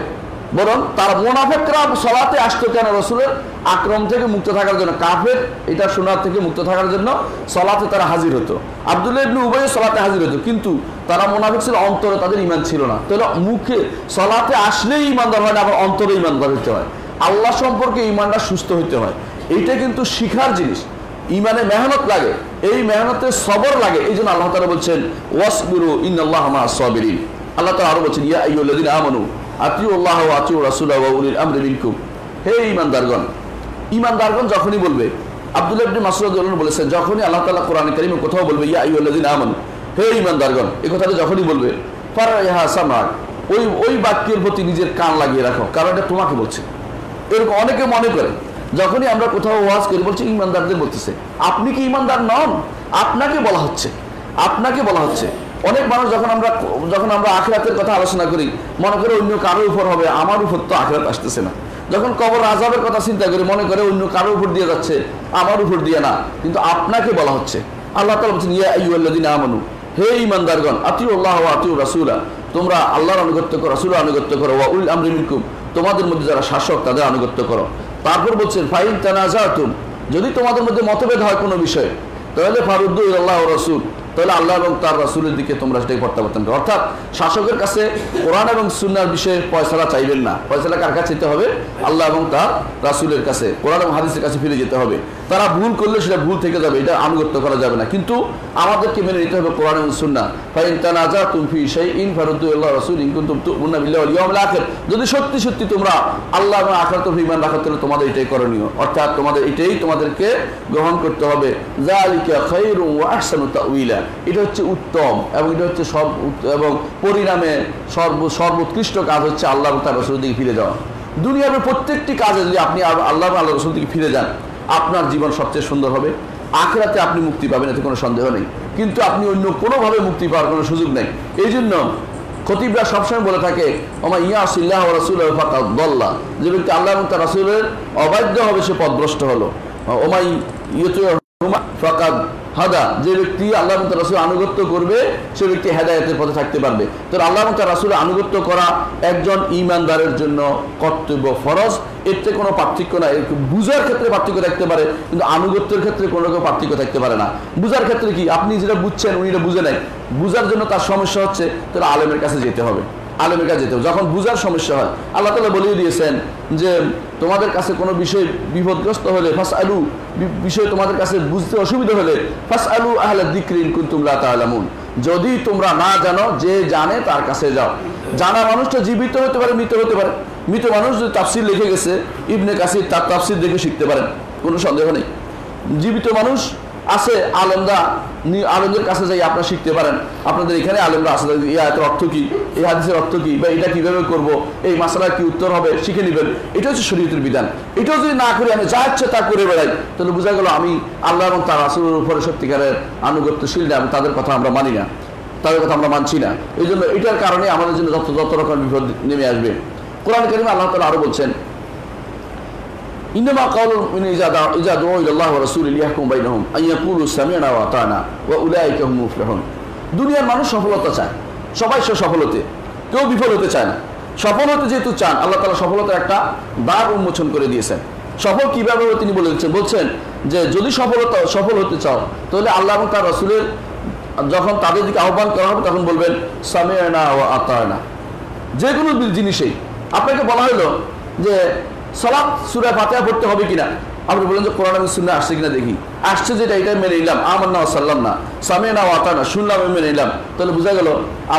বরং তার মোনাফেকরা সলাতে আসতো কেন রসুলের? আক্রম থেকে মুক্ত থাকার জন্য। কাফের এটা শোনার থেকে মুক্ত থাকার জন্য সলাতে তারা হাজির হতো। আবদুল্লাহ ইবনু উভয় সলাতে হাজির হতো। কিন্তু তারা মোনাফেক ছিল, অন্তরে তাদের ইমান ছিল না। তাহলে মুখে সলাতে আসলেই ইমানদার হয় না, আবার অন্তরে ইমানদার হতে হয়। আল্লাহ সম্পর্কে ইমানটা সুস্থ হতে হয়। এইটা কিন্তু শিখার জিনিস। ইমানে মেহনত লাগে, এই মেহনতে সবর লাগে, এই জন্য আল্লাহ তালা বলছেন, ওয়াসবিরু মা সাবিরিন। আল্লাহ তালা আরও বলছেন, ইয়া আতিউ আল্লাহ আতিউ রাসূলা ওয়া উলিল আমরি মিনকুম। হে ঈমানদারগণ ঈমানদারগণ যখনই বলবে, আব্দুল্লাহ ইবনে রাদিয়াল্লাহু বলেছেন, যখনই আল্লাহ তাআলা কোরআনে কারীমে কোথাও বলবে, ইয়া আইয়ুল্লাযিনা আমানু, হে ঈমানদারগণ এই কথাটা যখনই বলবে সামাক ওই ওই বাক্যের প্রতি নিজের কান লাগিয়ে রাখো, কারণ এটা তোমাকে বলছে। এরকম অনেকে মনে করে যখনই আমরা কোথাও ওয়াজ করি, বলছি ইমানদারদের বলতেছে, আপনি কি ইমানদার নন? আপনাকে বলা হচ্ছে, আপনাকে বলা হচ্ছে। অনেক মানুষ যখন আমরা যখন আমরা আখরাতের কথা আলোচনা করি, মনে করে অন্য কারোর উপর হবে, আমার উপর তো আখরাত আসতেছে না। যখন কবর আজাবের কথা চিন্তা করি, মনে করে অন্য কারোর উপর দিয়ে যাচ্ছে, আমার উপর দিয়ে না, কিন্তু আপনাকে বলা হচ্ছে। আল্লাহ তালা বলছেন, ইয়া আইয়ুল্লাযিনা আমানু, হে ইমানদারগণ আতিউ আল্লাহ আতিউ রাসূলা, তোমরা আল্লাহর আনুগত্য করো, রাসূলের আনুগত্য করো, ওয়া উল আমরি মিনকুম, তোমাদের মধ্যে যারা শাসক, তাদের আনুগত্য করো। তারপর বলছেন, ফাইন তানাজাতুম। যদি তোমাদের মধ্যে মতভেদ হয় কোনো বিষয়ে, তাহলে ফারুদ্দু আল্লাহ রসুল। তাহলে আল্লাহ এবং তার রাসুলের দিকে তোমরা সেটাকে প্রত্যাবর্তন করো। অর্থাৎ শাসকের কাছে কোরআন এবং সুনার বিষয়ে পয়সালা চাইবেন না। পয়সালা কার কাছে যেতে হবে? আল্লাহ এবং তার রাসুলের কাছে। কোরআন এবং হাদিসের কাছে ফিরে যেতে হবে। তারা ভুল করলে সেটা ভুল থেকে যাবে, এটা আনুগত্য করা যাবে না। কিন্তু আমাদেরকে মেনে নিতে হবে কোরআন সুন্না ফাইন তানাজা সেই ইন ফারুদ্দু আল্লাহ রসুল ইন কুন্তুম তুমিন্না বিল্লাহ ওয়াল ইয়াউমিল আখির। যদি সত্যি সত্যি তোমরা আল্লাহ এবং আখিরাত উপর ঈমান রাখো তাহলে তোমাদের এটাই করণীয়, অর্থাৎ তোমাদের এটাই তোমাদেরকে গ্রহণ করতে হবে। খায়রুন ওয়া আহসানু তাউইলা এটা হচ্ছে উত্তম এবং এটা হচ্ছে সব এবং পরিণামে সর্ব সর্বোৎকৃষ্ট কাজ হচ্ছে আল্লাহ তার রসুলের দিকে ফিরে যাওয়া। দুনিয়ার প্রত্যেকটি কাজে যদি আপনি আল্লাহ আল্লাহ রসুল দিকে ফিরে যান আপনার জীবন সবচেয়ে সুন্দর হবে। আখরাতে আপনি মুক্তি পাবেন, এতে কোনো সন্দেহ নেই। কিন্তু আপনি অন্য কোনোভাবে মুক্তি পাওয়ার কোনো সুযোগ নেই। এই জন্য খতিবরা সবসময় বলে থাকে আমার ইয়া আসিল্লাহ রাসুল দল্লা। যে ব্যক্তি আল্লাহ এবং তার রাসুলের অবাধ্য হবে, সে পদভ্রষ্ট হলো। ওমাই ইয়ে ফাকাদ হাদা, যে ব্যক্তি আল্লাহ তার রাসুল আনুগত্য করবে, সে ব্যক্তি হেদায়তের পথে থাকতে পারবে। তো আল্লাহ এবং তার রাসুলের আনুগত্য করা একজন ইমানদারের জন্য কর্তব্য ফরজ। এতে কোনো পার্থক্য নাই। বুঝার ক্ষেত্রে পার্থক্য থাকতে পারে, কিন্তু আনুগত্যের ক্ষেত্রে কোনো রকম পার্থক্য থাকতে পারে না। বুঝার ক্ষেত্রে কি? আপনি যেটা বুঝছেন, উনি এটা বুঝে নাই বুঝার জন্য তার সমস্যা হচ্ছে তাহলে আলেমের কাছে যেতে হবে। আলেমের কাছে যেতে যখন বুঝার সমস্যা হয়, আল্লাহ তালা বলিয়ে দিয়েছেন যে, তোমাদের কাছে কোনো বিষয় বিপদগ্রস্ত হলে ফাস আলু বিষয় তোমাদের কাছে বুঝতে অসুবিধা হলে ফাস আলু আহলা দিক্রিন কুন্তুমলা তালামুন যদি তোমরা না জানো, যে জানে তার কাছে যাও। জানা মানুষটা জীবিত হতে পারে, মৃত হতে পারে। মৃত মানুষ যদি তাফসির লিখে গেছে, ইবনে কাসির তার তাফসির দেখে শিখতে পারেন, কোনো সন্দেহ নেই। জীবিত মানুষ আছে আলেমরা আলেমদের কাছে যাই আপনারা শিখতে পারেন। আপনাদের এখানে আলেমরা আছে এই অর্থ কি? এই হাদিসের অর্থ কি? বা এটা কীভাবে করব? এই মাসালার কি উত্তর হবে? শিখে নেবেন। এটা হচ্ছে শরীয়তের বিধান। এটাও যদি না করি আমি যা ইচ্ছে তা করে বেড়াই। তাহলে বোঝা গেল আমি আল্লাহ এবং তার আসলের উপরে সত্যিকারের আনুগত্যশীল না তাদের কথা আমরা মানি না। তাদের কথা আমরা মানছি না। এই জন্য এটার কারণে আমাদের জন্য যত যত রকম বিপদ নেমে আসবে। কোরআন করিমে আল্লাহ তালা আরও বলছেন إنما قول من إذا دعوا إذا دعوا إلى الله ورسوله ليحكم بينهم أن يقولوا سمعنا وأطعنا وأولئك هم المفلحون দুনিয়ার মানুষ সফলতা চায় সবাই সে সফল হতে কেউ বিফল হতে চায় না সফল হতে যেহেতু চান আল্লাহ তালা সফলতার একটা দ্বার উন্মোচন করে দিয়েছেন সফল কিভাবে হবে তিনি বলে দিচ্ছেন বলছেন যে যদি সফলতা সফল হতে চাও তাহলে আল্লাহ এবং তার রসুলের যখন তাদের দিকে আহ্বান করা হবে তখন বলবেন সামিয়ানা ও আতায়না যে কোনো জিনিসেই আপনাকে বলা হলো যে সলাপ সুরা ফাতেহা পড়তে হবে কিনা? আপনি বলেন যে কোরআন আমি শুনে আসছে কিনা দেখি। আসছে যেটা, এটা মেনে নিলাম। আমার না সাল্লাম না। সামে না ওয়াতা না শুনলাম আমি মেনে নিলাম। তাহলে বোঝা গেল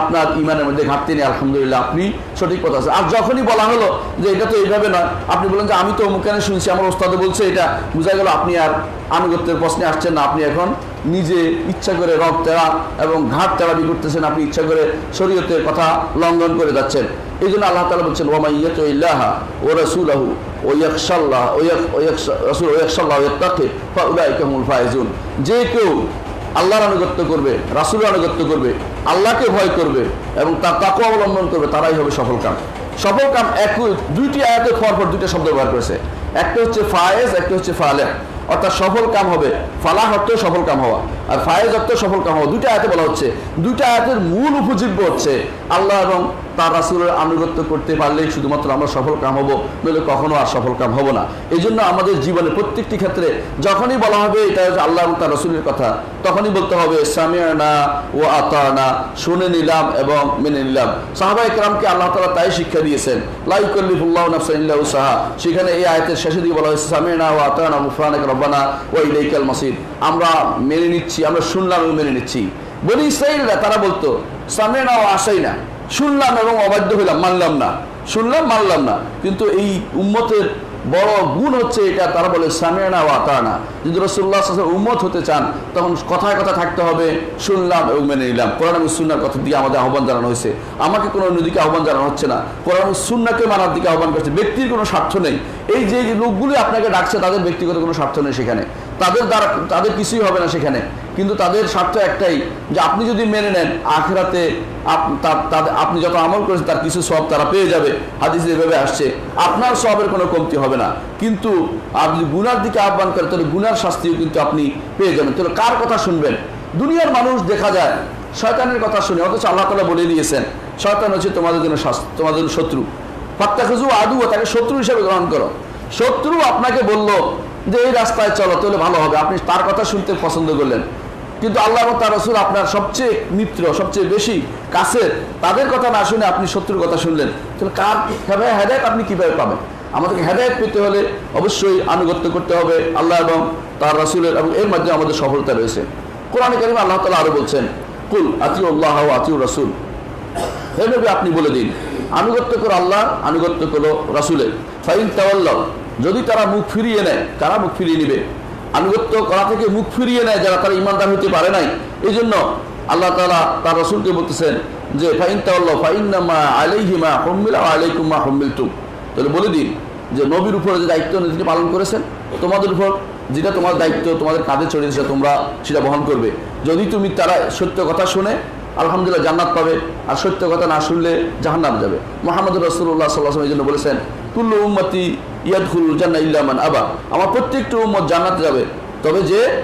আপনার ইমানের মধ্যে ঘাটতি নেই, আলহামদুলিল্লাহ আপনি সঠিক কথা আছে আর যখনই বলা হলো যে এটা তো এইভাবে নয়, আপনি বলেন যে আমি তো অমুকানে শুনছি, আমার ওস্তাদে বলছে এটা, বোঝা গেল আপনি আর আনুগত্যের প্রশ্নে আসছেন না। আপনি এখন নিজে ইচ্ছা করে রব তেরা এবং ঘাট তেরাবি করতেছেন, আপনি ইচ্ছা করে শরীয়তের কথা লঙ্ঘন করে যাচ্ছেন। এই জন্য আল্লাহ তালা বলছেন ওমা ইয়াত ইল্লাহা ও রসুলাহু ও ইয়াকশাল্লাহ রসুল, ও ইয়াকশাল্লাহ ইয়াত্তাকে ফাউলাইকা হুমুল ফায়েজুন যে কেউ আল্লাহর আনুগত্য করবে, রাসুলের আনুগত্য করবে, আল্লাহকে ভয় করবে এবং তার তাকে অবলম্বন করবে, তারাই হবে সফল কাম। সফল কাম এক দুইটি আয়াতে পর পর দুইটা শব্দ ব্যবহার করেছে। একটা হচ্ছে ফায়েজ, একটা হচ্ছে ফালেহ। অর্থাৎ সফল কাম হবে, ফালাহ অর্থ সফল কাম হওয়া। আর ফায়েজ অর্থ সফল কাম হওয়া দুইটা আয়াতে বলা হচ্ছে। দুইটা আয়াতের মূল উপজীব্য হচ্ছে, আল্লাহ এবং তার রাসুলের আনুগত্য করতে পারলেই শুধুমাত্র আমরা সফল কাম হব, নইলে কখনো আর সফল কাম হব না। এই জন্য আমাদের জীবনে প্রত্যেকটি ক্ষেত্রে যখনই বলা হবে এটা হচ্ছে আল্লাহ এবং তার রসুলের কথা, তখনই বলতে হবে সামিয়ানা ও আতানা শুনে নিলাম এবং মেনে নিলাম। সাহাবাই একরামকে আল্লাহ তালা তাই শিক্ষা দিয়েছেন লাইকল্লিফুল্লাহ নাফসাইল্লাহ সাহা সেখানে এই আয়তের শেষে দিয়ে বলা হয়েছে সামিয়ানা ও আতানা মুফরানাক রব্বানা ও ইলাইকাল মাসিদ আমরা মেনে নিচ্ছি, আমরা শুনলাম এবং মেনে নিচ্ছি। বলি ইসরাইলরা তারা বলতো সামিয়ানা ও আসাই না। শুনলাম এবং অবাধ্য হইলাম, মানলাম না। শুনলাম, মানলাম না। কিন্তু এই উম্মতের বড় গুণ হচ্ছে এটা, তারা বলে সামিয়ানা ও আতানা যদি রসুল্লাহ উম্মত হতে চান, তখন কথায় কথা থাকতে হবে, শুনলাম এবং মেনে নিলাম। কোরআন সুন্নার কথা দিয়ে আমাদের আহ্বান জানানো হয়েছে। আমাকে কোনো অন্যদিকে আহ্বান জানানো হচ্ছে না। কোরআন সুন্নাকে মানার দিকে আহ্বান করছে। ব্যক্তির কোনো স্বার্থ নেই। এই যে লোকগুলি আপনাকে ডাকছে, তাদের ব্যক্তিগত কোনো স্বার্থ নেই সেখানে। তাদের দ্বারা, তাদের কিছুই হবে না সেখানে। কিন্তু তাদের স্বার্থ একটাই, যে আপনি যদি মেনে নেন, আখেরাতে আপনি যত আমল করেছেন, তার কিছু সব তারা পেয়ে যাবে। হাদিস এভাবে আসছে। আপনার সবের কোনো কমতি হবে না। কিন্তু আপনি গুনার দিকে আহ্বান করেন তাহলে গুনার শাস্তিও কিন্তু আপনি পেয়ে যাবেন। তাহলে কার কথা শুনবেন? দুনিয়ার মানুষ দেখা যায়, শয়তানের কথা শুনে, অথচ আল্লাহ তালা বলে দিয়েছেন, শয়তান হচ্ছে তোমাদের জন্য তোমাদের শত্রু। ফাত্তা খুজু আদু তাকে শত্রু হিসেবে গ্রহণ করো। শত্রু আপনাকে বলল যে এই রাস্তায় চলো, তাহলে ভালো হবে। আপনি তার কথা শুনতে পছন্দ করলেন। কিন্তু আল্লাহ তার রসুল আপনার সবচেয়ে মিত্র, সবচেয়ে বেশি কাছের। তাদের কথা না শুনে আপনি শত্রুর কথা শুনলেন। তাহলে কার হেদায় হেদায়ত আপনি কীভাবে পাবেন? আমাদেরকে হেদায়ত পেতে হলে অবশ্যই আনুগত্য করতে হবে আল্লাহ এবং তার রাসুলের এবং এর মাধ্যমে আমাদের সফলতা রয়েছে। কোরআন করিম আল্লাহ তালা আরও বলছেন, কুল আতিউল্লাহ আতিউর রাসুল। এভাবে আপনি বলে দিন, আনুগত্য করো আল্লাহ, আনুগত্য করো রাসুলের। ফাইন তাওয়াল্লাহ যদি তারা মুখ ফিরিয়ে নেয়, কারা মুখ ফিরিয়ে নিবে? আনুগত্য করা থেকে মুখ ফিরিয়ে নেয় যারা তারা ইমানদার হতে পারে নাই। এই জন্য আল্লাহ তালা তার রসুলকে বলতেছেন যে, ফাইন তাওয়াল্লাহ ফাইন্নামা আলাইহিমা হম্মিলা আলাইকুমা হম্মিলতুম। তাহলে বলে দিন যে, নবীর উপরে যে দায়িত্ব তিনি পালন করেছেন, তোমাদের উপর যেটা তোমার দায়িত্ব, তোমাদের কাঁধে চড়ে দিয়েছে তোমরা সেটা বহন করবে। যদি তুমি তারা সত্য কথা শুনে, আলহামদুলিল্লাহ জান্নাত পাবে। আর সত্য কথা না শুনলে জাহান্নাম যাবে। মোহাম্মদ রসুল্লাহ সাল্লাহ এই জন্য বলেছেন তুল্লু উম্মতি ইয়াদুল জান্না ইল্লামান আবা। আমার প্রত্যেকটা উম্মত জান্নাতে যাবে। তবে যে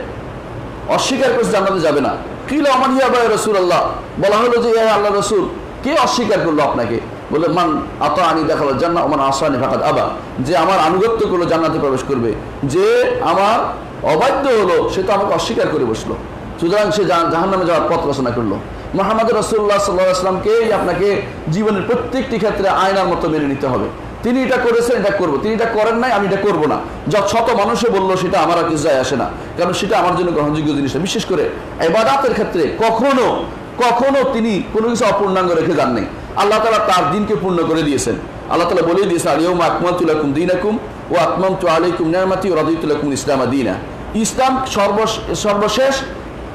অস্বীকার করছে জান্নাতে যাবে না। কিল আমার ইয়াবা রসুল আল্লাহ বলা হলো যে ইয়া আল্লাহ রসুল, কে অস্বীকার করল আপনাকে? বলে, মান আত আনি দেখাল জান্না আমার আসানি ফাঁকাত আবা। যে আমার আনুগত্য করল জান্নাতে প্রবেশ করবে। যে আমার অবাধ্য হলো, সে তো আমাকে অস্বীকার করে বসল। সুতরাং সে জাহান নামে যাওয়ার পথ রচনা করল। মোহাম্মদ রসুল্লাহ সাল্লাহ আসলামকেই আপনাকে জীবনের প্রত্যেকটি ক্ষেত্রে আয়নার মতো মেনে নিতে হবে। তিনি এটা করেছেন, এটা করব। তিনি এটা করেন নাই, আমি এটা করব না। যত শত মানুষে বলল, সেটা আমার আর কিছু যায় আসে না। কারণ সেটা আমার জন্য গ্রহণযোগ্য জিনিস। বিশেষ করে এবাদাতের ক্ষেত্রে কখনো কখনো তিনি কোনো কিছু অপূর্ণাঙ্গ রেখে যান নাই। আল্লাহ তালা তার দিনকে পূর্ণ করে দিয়েছেন। আল্লাহ তালা বলে দিয়েছেন আলিয়ম আকমাতুলাকুম দিনাকুম ও আকমাম তু আলাইকুম নিয়ামাতি ও রদিতুলাকুম ইসলামা দিনা। ইসলাম সর্বশ, সর্বশেষ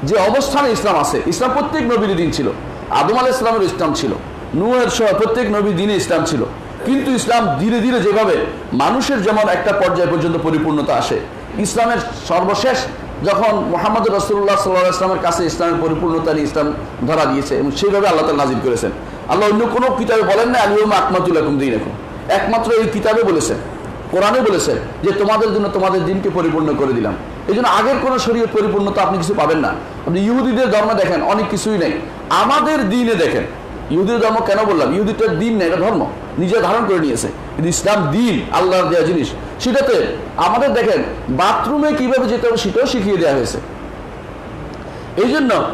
যে অবস্থানে ইসলাম আছে, ইসলাম প্রত্যেক নবীর দিন ছিল। আদম আলাহ ইসলামের ইসলাম ছিল। নুয়ের সহ প্রত্যেক নবী দিনে ইসলাম ছিল। কিন্তু ইসলাম ধীরে ধীরে যেভাবে মানুষের যেমন একটা পর্যায় পর্যন্ত পরিপূর্ণতা আসে, ইসলামের সর্বশেষ যখন মোহাম্মদ রসুল্লাহ সাল্লাহ ইসলামের কাছে ইসলামের পরিপূর্ণতা নিয়ে ইসলাম ধরা দিয়েছে এবং সেইভাবে আল্লাহ তালা নাজির করেছেন। আল্লাহ অন্য কোনো কিতাবে বলেন না আলিউম আকমাতুল এখন দিন এখন একমাত্র এই কিতাবে বলেছেন কোরআনে বলেছে যে, তোমাদের জন্য তোমাদের দিনকে পরিপূর্ণ করে দিলাম। এই জন্য আগের কোনো শরীর পরিপূর্ণতা আপনি কিছু পাবেন না। আপনি ইহুদিদের ধর্ম দেখেন, অনেক কিছুই নেই। আমাদের দিনে দেখেন ইহুদির ধর্ম কেন বললাম? ইহুদিটার দিন নেই এটা ধর্ম। নিজে ধারণ করে নিয়েছে। কিন্তু ইসলাম দিন, আল্লাহর দেওয়া জিনিস। সেটাতে আমাদের দেখেন, বাথরুমে কীভাবে যেতে হবে সেটাও শিখিয়ে দেওয়া হয়েছে। এই জন্য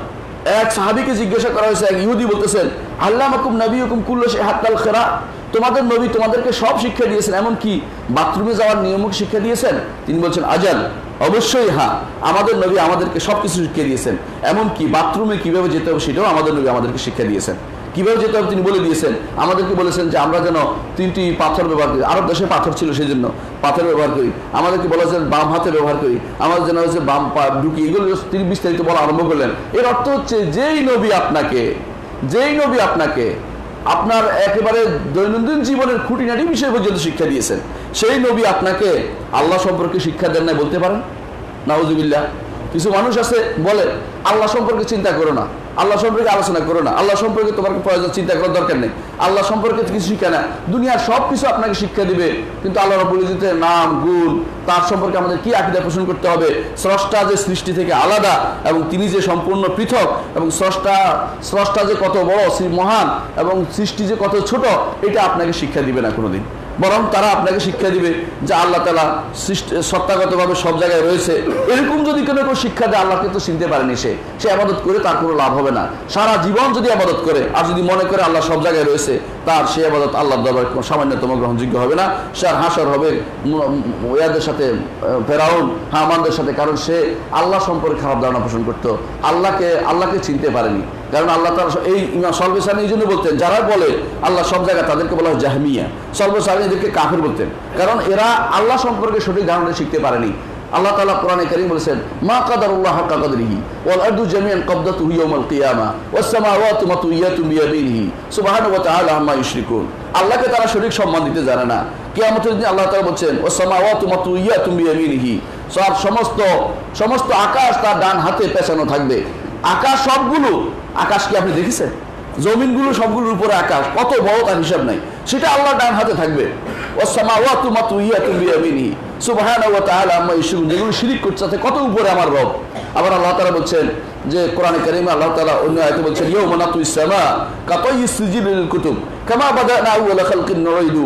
এক সাহাবিকে জিজ্ঞাসা করা হয়েছে, এক ইহুদি বলতেছেন আল্লাহ মাকুম নবী হুকুম কুল্লো সে হাত্তাল খেরা। তোমাদের নবী তোমাদেরকে সব শিক্ষা দিয়েছেন এমন কি বাথরুমে যাওয়ার নিয়মক শিক্ষা দিয়েছেন। তিনি বলছেন, আজাল। অবশ্যই হ্যাঁ আমাদের নবী আমাদেরকে সব কিছু শিক্ষা দিয়েছেন। এমন কি বাথরুমে কীভাবে যেতে হবে সেটাও আমাদের নবী আমাদেরকে শিক্ষা দিয়েছেন। কীভাবে যেতে হবে তিনি বলে দিয়েছেন। আমাদেরকে বলেছেন যে আমরা যেন তিনটি পাথর ব্যবহার করি। আরব দেশে পাথর ছিল সেই জন্য পাথর ব্যবহার করি। আমাদেরকে বলেছেন বাম হাতে ব্যবহার করি। আমাদের যেন হচ্ছে বাম পা ঢুকি। এগুলো তিনি বিস্তারিত বলা আরম্ভ করলেন। এর অর্থ হচ্ছে যেই নবী আপনাকে, যেই নবী আপনাকে, আপনার একেবারে দৈনন্দিন জীবনের খুঁটিনাটি বিষয় পর্যন্ত শিক্ষা দিয়েছেন। সেই নবী আপনাকে আল্লাহ সম্পর্কে শিক্ষা দেন না বলতে পারেন? নাউজুবিল্লাহ। কিছু মানুষ আছে বলে, আল্লাহ সম্পর্কে চিন্তা করো না। আল্লাহ সম্পর্কে আলোচনা করো না। আল্লাহ সম্পর্কে তোমার প্রয়োজন চিন্তা করার দরকার নেই। আল্লাহ সম্পর্কে কিছু শিক্ষা না দুনিয়ার সব কিছু আপনাকে শিক্ষা দিবে। কিন্তু আল্লাহ রবুল দিতে নাম, গুণ, তার সম্পর্কে আমাদের কি আকিদা পোষণ করতে হবে? স্রষ্টা যে সৃষ্টি থেকে আলাদা এবং তিনি যে সম্পূর্ণ পৃথক এবং স্রষ্টা স্রষ্টা যে কত বড় শ্রী মহান এবং সৃষ্টি যে কত ছোট, এটা আপনাকে শিক্ষা দিবে না কোনোদিন। বরং তারা আপনাকে শিক্ষা দিবে যে আল্লাহ তালা সত্তাগতভাবে সব জায়গায় রয়েছে। এরকম যদি কোনো কেউ শিক্ষা দেয়, আল্লাহকে তো চিনতে পারেনি সে। সে আবাদত করে তার কোনো লাভ হবে না। সারা জীবন যদি আবাদত করে, আর যদি মনে করে আল্লাহ সব জায়গায় রয়েছে, তার সে আবাদত আল্লাহ দরবার সামান্যতম গ্রহণযোগ্য হবে না। সে আর হাসর হবে ওয়াদের সাথে ফেরাউন, হামানদের সাথে। কারণ সে আল্লাহ সম্পর্কে খারাপ ধারণা পোষণ করতো। আল্লাহকে আল্লাহকে চিনতে পারেনি। কারণ আল্লাহ তার এই ইমাম সর্বেসানি এই জন্য বলতেন, যারা বলে, আল্লাহ সব জায়গায় তাদেরকে বলা হয় জাহমিয়া। সর্বসানি এদেরকে কাফের বলতেন। কারণ এরা আল্লাহ সম্পর্কে সঠিক ধারণা শিখতে পারেনি। আল্লাহ তালা কোরআনে করিম বলেছেন, মা কাদারুল্লাহ হাক্কা কাদরিহি, ওয়াল আরদু জামিআন কবদাতুহু ইয়াউমাল কিয়ামা, ওয়াস সামাওয়াতু মাতুইয়াতুম বিয়ামিনিহি সুবহানাহু ওয়া তাআলা আম্মা ইউশরিকুন। আল্লাহকে তারা সঠিক সম্মান দিতে জানে না। কিয়ামতের দিন আল্লাহ তাআলা বলছেন, ওয়াস সামাওয়াতু মাতুইয়াতুম বিয়ামিনিহি সব সমস্ত সমস্ত আকাশ তার ডান হাতে পেছানো থাকবে। আকাশ সবগুলো আকাশ কি আপনি দেখেছেন? জমিনগুলো সবগুলোর উপরে আকাশ, কত বড় তার হিসাব নাই। সেটা আল্লাহ ডান হাতে থাকবে। যেগুলো শিরিক করছে কত উপরে আমার রব? আবার আল্লাহ তারা বলছেন যে, কোরআন করিমে আল্লাহ তালা অন্য আয়তে বলছেন ইউ মানাতু ইসলামা কাতাই সিজিল কুতুব। কামা বাদানা আউয়াল খালকিন নুরাইদু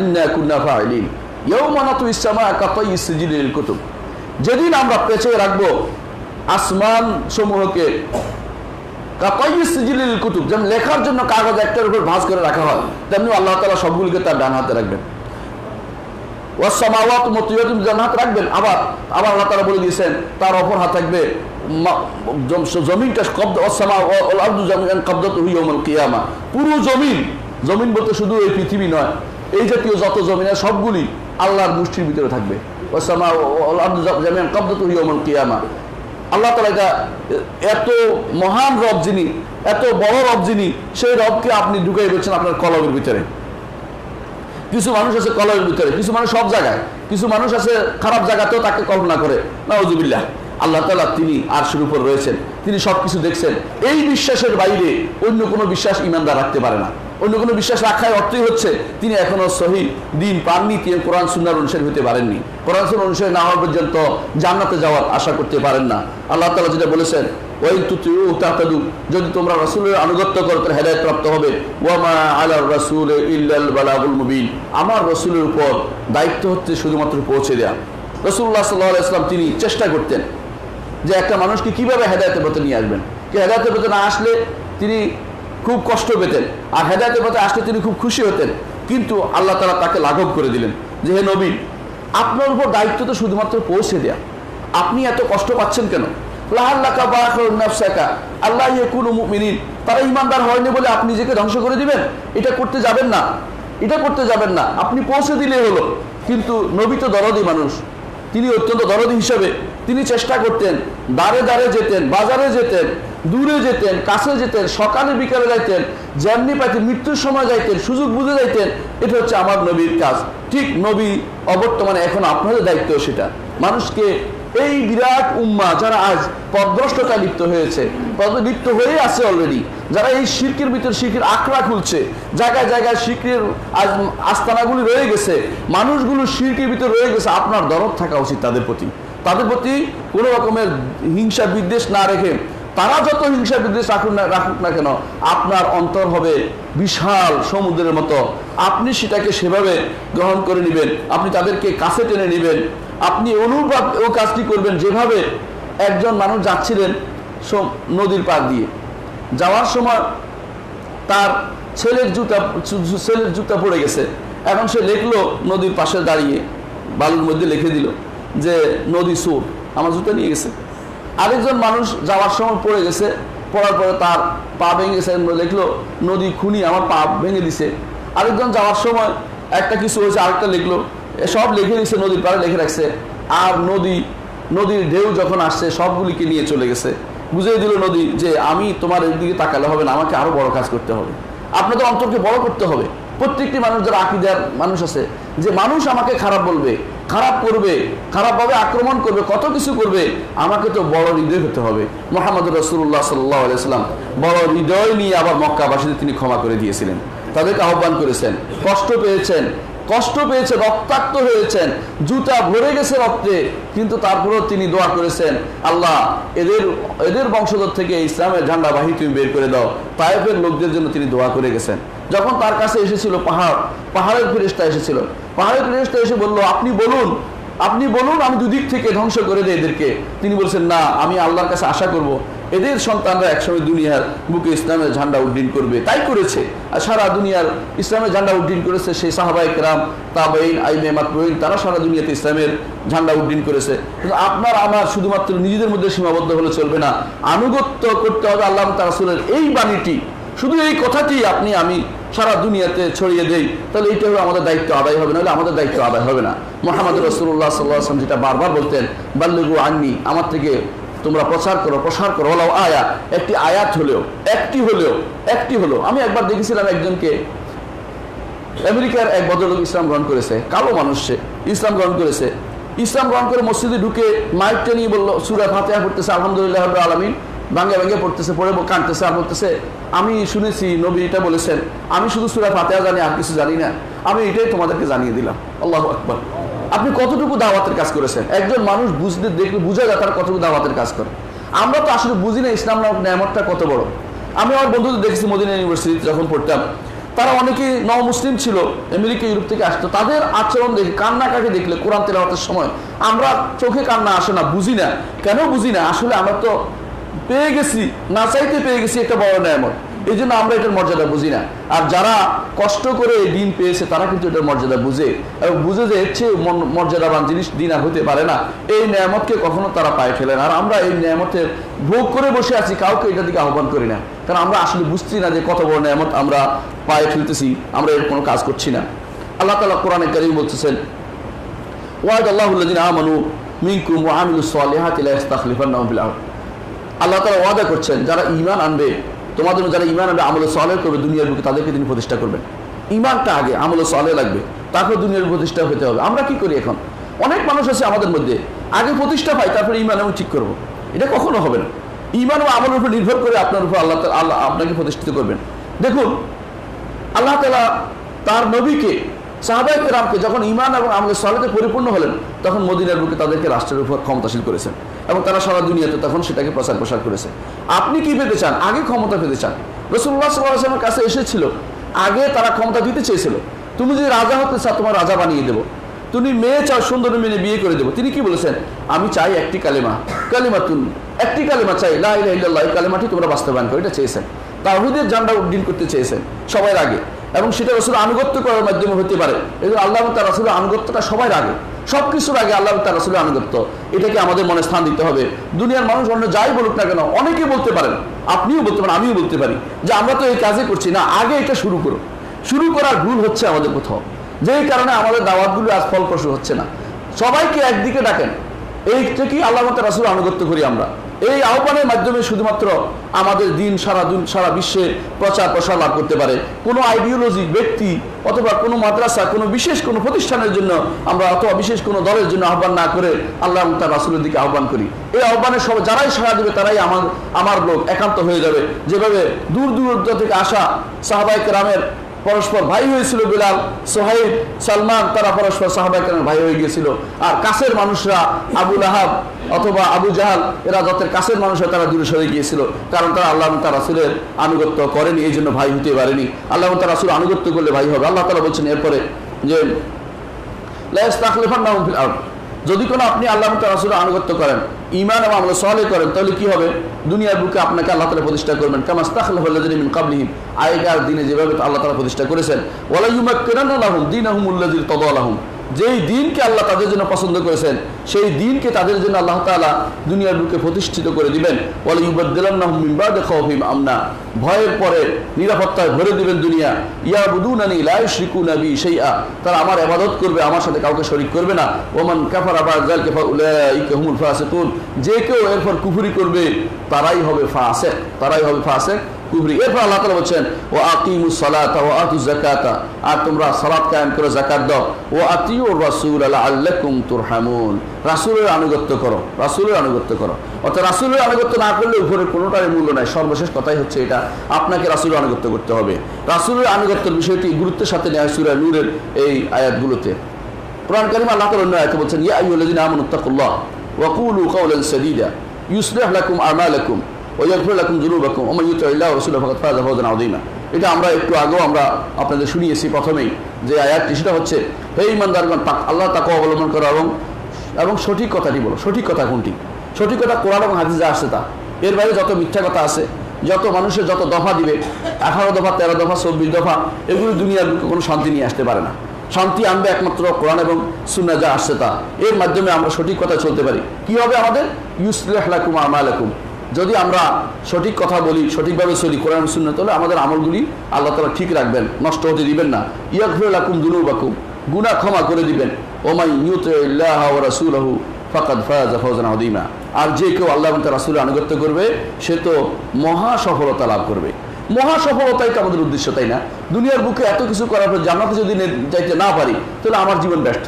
ইন্না কুন্না ফাইলিন ইউ মানাতু ইসলামা কাতাই সিজিল কুতুব। যেদিন আমরা পেছে রাখব, আসমান সমূহকে যেমন লেখার জন্য কাগজ একটার উপর করে রাখা হয়, তেমনি আল্লাহ তালা সবগুলিকে তার ডান হাতে রাখবেন। রাখবেন। আবার আবার আল্লাহ বলে দিয়েছেন, তার অপর হাত থাকবে পুরো জমিন জমিন বলতে শুধু এই পৃথিবী নয়, এই জাতীয় যত জমিন সবগুলি আল্লাহর মুষ্টির ভিতরে থাকবে। আল্লাহ তালা এটা, এত মহান রব যিনি, এত বড় রব যিনি, সেই রবকে আপনি ঢুকাই রয়েছেন আপনার কলমের ভিতরে। কিছু মানুষ আছে কলমের ভিতরে, কিছু মানুষ সব জায়গায়, কিছু মানুষ আছে খারাপ জায়গাতেও তাকে কল্পনা করে। না নওয়াজুবিল্লাহ আল্লাহ তালা তিনি আরশের উপর রয়েছেন, তিনি সব কিছু দেখছেন। এই বিশ্বাসের বাইরে অন্য কোনো বিশ্বাস ইমানদার রাখতে পারে না। অন্য কোনো বিশ্বাস রাখার অর্থই হচ্ছে তিনি এখনও সহি দিন পাননি, তিনি কোরআন সুন্নার অনুসারী হতে পারেননি। কোরআন সুন্নার অনুসারী না হওয়া পর্যন্ত জান্নাতে যাওয়ার আশা করতে পারেন না। আল্লাহ তালা যেটা বলেছেন ওই তুতিউ তাতাদু যদি তোমরা রাসূলের আনুগত্য করো, তাহলে হেদায়েত প্রাপ্ত হবে। ওয়ামা আলা রাসূল ইল্লাল মুবিন আমার রাসূলের উপর দায়িত্ব হচ্ছে শুধুমাত্র পৌঁছে দেয়া। রাসূলুল্লাহ সাল্লাল্লাহু আলাইহি তিনি চেষ্টা করতেন যে একটা মানুষকে কীভাবে হেদায়তের পথে নিয়ে আসবেন? কি হেদায়তের পথে না আসলে তিনি খুব কষ্ট পেতেন, আর হেদায়তের পথে আসলে তিনি খুব খুশি হতেন। কিন্তু আল্লাহ তালা তাকে লাঘব করে দিলেন যে, হে নবী, আপনার উপর দায়িত্ব তো শুধুমাত্র পৌঁছে দেয়া। আপনি এত কষ্ট পাচ্ছেন কেন? আল্লাহ তারা ইমানদার হয়নি বলে আপনি নিজেকে ধ্বংস করে দিবেন? এটা করতে যাবেন না। এটা করতে যাবেন না। আপনি পৌঁছে দিলে হলো। কিন্তু নবী তো দরদি মানুষ। তিনি অত্যন্ত দরদি হিসেবে তিনি চেষ্টা করতেন দাঁড়ে দাঁড়ে যেতেন, বাজারে যেতেন, দূরে যেতেন, কাছে যেতেন, সকালে বিকালে যাইতেন, যেমনি পাইতেন, মৃত্যুর সময় যাইতেন, সুযোগ বুঝে যাইতেন, এটা হচ্ছে আমার নবীর কাজ। ঠিক নবী অবর্তমানে এখন আপনাদের দায়িত্ব সেটা। মানুষকে এই বিরাট উম্মা যারা আজ পদভ্রষ্টতা লিপ্ত হয়েছে লিপ্ত হয়ে আছে অলরেডি যারা এই শিরকের ভিতর শিরকের আখড়া খুলছে, জায়গায় জায়গায় শিরকের আজ আস্তানাগুলি রয়ে গেছে, মানুষগুলো শিরকের ভিতর রয়ে গেছে, আপনার দরদ থাকা উচিত তাদের প্রতি। তাদের প্রতি কোনো রকমের হিংসা বিদ্বেষ না রেখে তারা যত হিংসা বিদ্বেষ রাখুন না, রাখুক না কেন, আপনার অন্তর হবে বিশাল সমুদ্রের মতো। আপনি সেটাকে সেভাবে গ্রহণ করে নেবেন, আপনি তাদেরকে কাছে টেনে নেবেন, আপনি অনুভব ও কাজটি করবেন যেভাবে একজন মানুষ যাচ্ছিলেন নদীর পার দিয়ে। যাওয়ার সময় তার ছেলের জুতা ছেলের জুতা পড়ে গেছে। এখন সে লিখলো নদীর পাশে দাঁড়িয়ে, বালুর মধ্যে লিখে দিল। যে নদী সুর, আমার জুতো নিয়ে গেছে। আরেকজন মানুষ যাওয়ার সময় পড়ে গেছে, পড়ার পরে তার পা ভেঙে গেছে লিখলো নদী খুনি, আমার পা ভেঙে দিছে। আরেকজন যাওয়ার সময় একটা কিছু হয়েছে, আরেকটা লিখলো সব লিখে দিচ্ছে নদীর পাড়ে লিখে রাখছে। আর নদী, নদীর ঢেউ যখন আসছে, সবগুলিকে নিয়ে চলে গেছে। বুঝিয়ে দিল নদী যে, আমি তোমার দিকে তাকালে হবে না, আমাকে আরও বড় কাজ করতে হবে। আপনাদের অন্তরকে বড় করতে হবে। প্রত্যেকটি মানুষ, যারা আকিদার মানুষ আছে, যে মানুষ আমাকে খারাপ বলবে খারাপ করবে, খারাপভাবে আক্রমণ করবে, কত কিছু করবে, আমাকে তো বড় হৃদয় হতে হবে। মোহাম্মদ রসুল্লাহ সাল্লাহ আলাইসাল্লাম বড় হৃদয় নিয়ে আবার মক্কাবাসীদের তিনি ক্ষমা করে দিয়েছিলেন। তাদেরকে আহ্বান করেছেন, কষ্ট পেয়েছেন কষ্ট পেয়েছে, রক্তাক্ত হয়েছেন, জুতা ভরে গেছে রক্তে, কিন্তু তারপরেও তিনি দোয়া করেছেন, আল্লাহ, এদের এদের বংশধর থেকে ইসলামের ঝান্ডা বাহি তুমি বের করে দাও। তায়েফের লোকদের জন্য তিনি দোয়া করে গেছেন। যখন তার কাছে এসেছিল পাহাড়, পাহাড়ের ফেরেস্তা এসেছিল। পাহাড়ের ফেরেস্তা এসে বলল, আপনি বলুন আপনি বলুন, আমি দুদিক থেকে ধ্বংস করে দেয় এদেরকে। তিনি বলছেন, না, আমি আল্লাহর কাছে আশা করব। এদের সন্তানরা একসময় দুনিয়ার বুকে ইসলামের ঝান্ডা উড্ডীন করবে। তাই করেছে। আর সারা দুনিয়ার ইসলামের ঝান্ডা উড্ডীন করেছে সেই সাহাবাই কেরাম তাবাইন আইমে মাতবইন তারা সারা দুনিয়াতে ইসলামের ঝান্ডা উড্ডীন করেছে। কিন্তু আপনার, আমার শুধুমাত্র নিজেদের মধ্যে সীমাবদ্ধ হলে চলবে না। আনুগত্য করতে হবে আল্লাহ তারাসুলের এই বাণীটি। শুধু এই কথাটি আপনি, আমি সারা দুনিয়াতে ছড়িয়ে দেই, তাহলে এইটা হলো আমাদের দায়িত্ব, আদায় হবে। নাহলে আমাদের দায়িত্ব আদায় হবে না। মোহাম্মদ রসুল্লাহ সাল্লাহ যেটা বারবার বলতেন, বাল্লুগু আননি, আমার থেকে তোমরা প্রচার করো, প্রসার করো। ওলাও আয়া, একটি আয়াত হলেও, একটি হলেও, একটি হলো আমি একবার দেখেছিলাম একজনকে। আমেরিকার এক ভদ্রলোক ইসলাম গ্রহণ করেছে। কালো মানুষ সে, ইসলাম গ্রহণ করেছে। ইসলাম গ্রহণ করে মসজিদে ঢুকে মাইকটা নিয়ে বলল, সুরা ফাতেহা পড়তেছে, আলহামদুলিল্লাহ আলমিন। ভাঙ্গে ভাঙ্গে পড়তেছে, পড়ে কাঁদতেছে, আর বলতেছে, আমি শুনেছি, নবী এটা বলেছেন। আমি শুধু সুরা ফাতেহা জানি, আর কিছু জানি না। আমি এটাই তোমাদেরকে জানিয়ে দিলাম। আল্লাহ আকবর। আপনি কতটুকু দাওয়াতের কাজ করেছেন? একজন মানুষ বুঝতে, দেখলে বুঝা যায় তার কতটুকু দাওয়াতের কাজ করে। আমরা তো আসলে বুঝি না, ইসলাম নামক নিয়ামতটা কত বড়। আমি আমার বন্ধুদের দেখেছি মদিনা ইউনিভার্সিটিতে যখন পড়তাম। তারা অনেকেই নও মুসলিম ছিল, আমেরিকা, ইউরোপ থেকে আসতো। তাদের আচরণ দেখে, কান্না কান্নাকাটি দেখলে কোরআন তেলাওয়াতের সময়? আমরা চোখে কান্না আসে না, বুঝি না। কেন বুঝি না? আসলে আমরা তো পেয়ে গেছি, না চাইতে পেয়ে গেছি একটা বড় নিয়ামত। এই জন্য আমরা এটার মর্যাদা বুঝি না। আর যারা কষ্ট করে দিন পেয়েছে, তারা কিন্তু এটার মর্যাদা বুঝে। এবং বুঝে যে এর চেয়ে মর্যাদাবান জিনিস দিন আর হতে পারে না। এই নিয়ামতকে কখনো তারা পায়ে ফেলে না। আর আমরা এই নিয়ামতের ভোগ করে বসে আছি, কাউকে এটা দিকে আহ্বান করি না। কারণ আমরা আসলে বুঝছি না যে কত বড় নিয়ামত আমরা পায়ে ফেলতেছি, আমরা এর কোনো কাজ করছি না। আল্লাহ তালা কোরআনে কারিম বলতেছেন ওয়াদ আল্লাহুল্লাদিন আমানু মিনকুম ওয়া আমিলুস সালিহাতি লা ইস্তাখলিফান্নাহুম আল্লাহ তালা ওয়াদা করছেন, যারা ইমান আনবে তোমাদের যারা ইমান আনবে, আমল সালে করবে, দুনিয়ার বুকে তাদেরকে তিনি প্রতিষ্ঠা করবেন। ইমানটা আগে, আমল সালে লাগবে। তারপর দুনিয়ার প্রতিষ্ঠা হতে হবে। আমরা কি করি এখন? অনেক মানুষ আছে আমাদের মধ্যে, আগে প্রতিষ্ঠা পাই তারপরে ইমান আমি ঠিক করব। এটা কখনো হবে না। ইমান ও আমলের উপর নির্ভর করে আপনার উপর আল্লাহ আল্লাহ আপনাকে প্রতিষ্ঠিত করবেন। দেখুন, আল্লাহ তালা তার নবীকে সাহাবাই রামকে যখন ইমান এবং আমলের সালাতে পরিপূর্ণ হলেন তখন মদিনার বুকে তাদেরকে রাষ্ট্রের উপর ক্ষমতাশীল করেছেন এবং তারা সারা দুনিয়াতে তখন সেটাকে প্রচার প্রসার করেছে। আপনি কি পেতে চান? আগে ক্ষমতা পেতে চান। রসুল্লাহ সাল্লামের কাছে এসেছিল। আগে তারা ক্ষমতা দিতে চেয়েছিল। তুমি যদি রাজা হতে চাও, তোমার রাজা বানিয়ে দেবো। তুমি মেয়ে চাও, সুন্দর মেয়ে বিয়ে করে দেবো। তিনি কি বলেছেন? আমি চাই একটি কালেমা। কালেমা তুন একটি কালেমা চাই। লাহ এই কালেমাটি তোমরা বাস্তবায়ন করো। এটা চেয়েছেন। তাহুদের জান্ডা উড্ডীন করতে চেয়েছেন সবার আগে এবং সেটা রসুল আনুগত্য করার মাধ্যমে হতে পারে। এই জন্য আল্লাহ তার রসুলের আনুগত্যটা সবার আগে সব কিছুর আগে আল্লাহ তার রসুলের আনুগত্য। এটাকে আমাদের মনে স্থান দিতে হবে। দুনিয়ার মানুষ অন্য যাই বলুক না কেন, অনেকে বলতে পারেন, আপনিও বলতে পারেন, আমিও বলতে পারি, যে আমরা তো এই কাজে করছি। না, আগে এটা শুরু করো। শুরু করার ভুল হচ্ছে আমাদের কোথাও। যেই কারণে আমাদের দাওয়াতগুলো আজ ফলপ্রসূ হচ্ছে না। সবাইকে একদিকে ডাকেন। এই থেকেই আল্লাহ তার রসুল আনুগত্য করি আমরা? এই আহ্বানের মাধ্যমে শুধুমাত্র আমাদের দিন সারা দিন সারা বিশ্বে প্রচার প্রসার লাভ করতে পারে। কোনো আইডিওলজি ব্যক্তি অথবা কোনো মাদ্রাসা, কোনো বিশেষ কোনো প্রতিষ্ঠানের জন্য আমরা অথবা বিশেষ কোনো দলের জন্য আহ্বান না করে আল্লাহ তার রাসুলের দিকে আহ্বান করি। এই আহ্বানের সব যারাই সাড়া দেবে তারাই আমার আমার লোক একান্ত হয়ে যাবে। যেভাবে দূর দূরত্ব থেকে আসা সাহাবাই রামের পরস্পর ভাই হয়েছিল বিলাল, সোহাইব, সালমান, তারা পরস্পর সাহাবাই কেন ভাই হয়ে গিয়েছিল। আর কাছের মানুষরা আবুল আহাব অথবা আবু জাহাল, এরা যতের কাছের মানুষরা তারা দূরে সরে গিয়েছিল। কারণ তারা আল্লাহ তার রাসুলের আনুগত্য করেনি, এই জন্য ভাই হতে পারেনি। আল্লাহ তার রাসুল আনুগত্য করলে ভাই হবে। আল্লাহ তালা বলছেন এরপরে যে যদি কোনো আপনি আল্লাহ রাসুল আনুগত্য করেন ইমান এবং আমল সহলে করেন, তাহলে কি হবে? দুনিয়ার বুকে আপনাকে আল্লাহ তালা প্রতিষ্ঠা করবেন। কামাস্তাখিন কাবলিহিম আগেকার দিনে যেভাবে আল্লাহ তালা প্রতিষ্ঠা করেছেন ওয়ালাইমাক্কিরান আল্লাহম দিন আহমুল্লাজির তদ আলাহম যেই দিনকে আল্লাহ তাদের জন্য পছন্দ করেছেন, সেই দিনকে তাদের জন্য আল্লাহ তালা দুনিয়ার বুকে প্রতিষ্ঠিত করে দিবেন। বলে ইউবাদ্দিম আমনা। ভয়ের পরে নিরাপত্তায় ভরে দিবেন দুনিয়া। ইয়া বুদুনানি লাই শ্রিকু নবী সেই আ তারা আমার আবাদত করবে, আমার সাথে কাউকে শরিক করবে না। ওমান কাফার আবার জাল কেফা উলাইকুল ফাসিকুন। যে কেউ এরপর কুফুরি করবে, তারাই হবে ফাসেক, তারাই হবে ফাসেক। এরপর আল্লাহ তালা বলছেন ও সালাত ও আতু জাকাতা আর তোমরা সালাত কায়েম করে জাকাত দাও। ও রাসূল আল্লাহ আল্লাকুম তুরহামুন। রাসূলের আনুগত্য করো, রাসূলের আনুগত্য করো। অর্থাৎ রাসূলের আনুগত্য না করলে উপরে কোনোটার মূল্য নাই। সর্বশেষ কথাই হচ্ছে এটা, আপনাকে রাসুলের আনুগত্য করতে হবে। রাসূলের আনুগত্যের বিষয়টি গুরুত্বের সাথে নেওয়া সূরা নূরের এই আয়াতগুলোতে। কোরআন কারীম আল্লাহ তাআলা অন্য আয়াতে বলছেন, ইয়া আইয়ুহাল্লাযিনা আমানু তাকুল্লাহ ওয়া কুলু কাওলান সাদীদা। ইউসলিহ লাকুম ওয়াগফির লাকুম যুনুবাকুম ওয়া মান ইউতি'ল্লাহ ওয়া ফাকাদ ফাযা ফাওজান আযীমা এটা আমরা একটু আগেও আমরা আপনাদের শুনিয়েছি প্রথমেই যে আয়াতটি, সেটা হচ্ছে, হে ইমানদারগণ আল্লাহ তাকে অবলম্বন করো এবং এবং সঠিক কথাটি বলো। সঠিক কথা কোনটি? সঠিক কথা কোরআন এবং হাদিসে আসছে তা। এর বাইরে যত মিথ্যা কথা আছে, যত মানুষের যত দফা দিবে, আঠারো দফা, তেরো দফা, চব্বিশ দফা, এগুলো দুনিয়ার কোনো শান্তি নিয়ে আসতে পারে না। শান্তি আনবে একমাত্র কোরআন এবং সুন্না যা আসছে তা। এর মাধ্যমে আমরা সঠিক কথা চলতে পারি। কি হবে আমাদের? ইউসলাকুম আমালাকুম। যদি আমরা সঠিক কথা বলি, সঠিকভাবে চলি, কোরআন শূন্য তাহলে আমাদের আমলগুলি আল্লাহ তালা ঠিক রাখবেন, নষ্ট হতে দিবেন না। ইয়াকুম দুনুবাকুম গুনা ক্ষমা করে দিবেন। ওমাই ইউতাহ রাসুলহু ফাকাদ আর যে কেউ আল্লাহ তার রাসুলের আনুগত্য করবে, সে তো মহা সফলতা লাভ করবে। মহা সফলতাই তো আমাদের উদ্দেশ্য, তাই না? দুনিয়ার বুকে এত কিছু করার পর জান্নাতে যদি যাইতে না পারি, তাহলে আমার জীবন ব্যর্থ।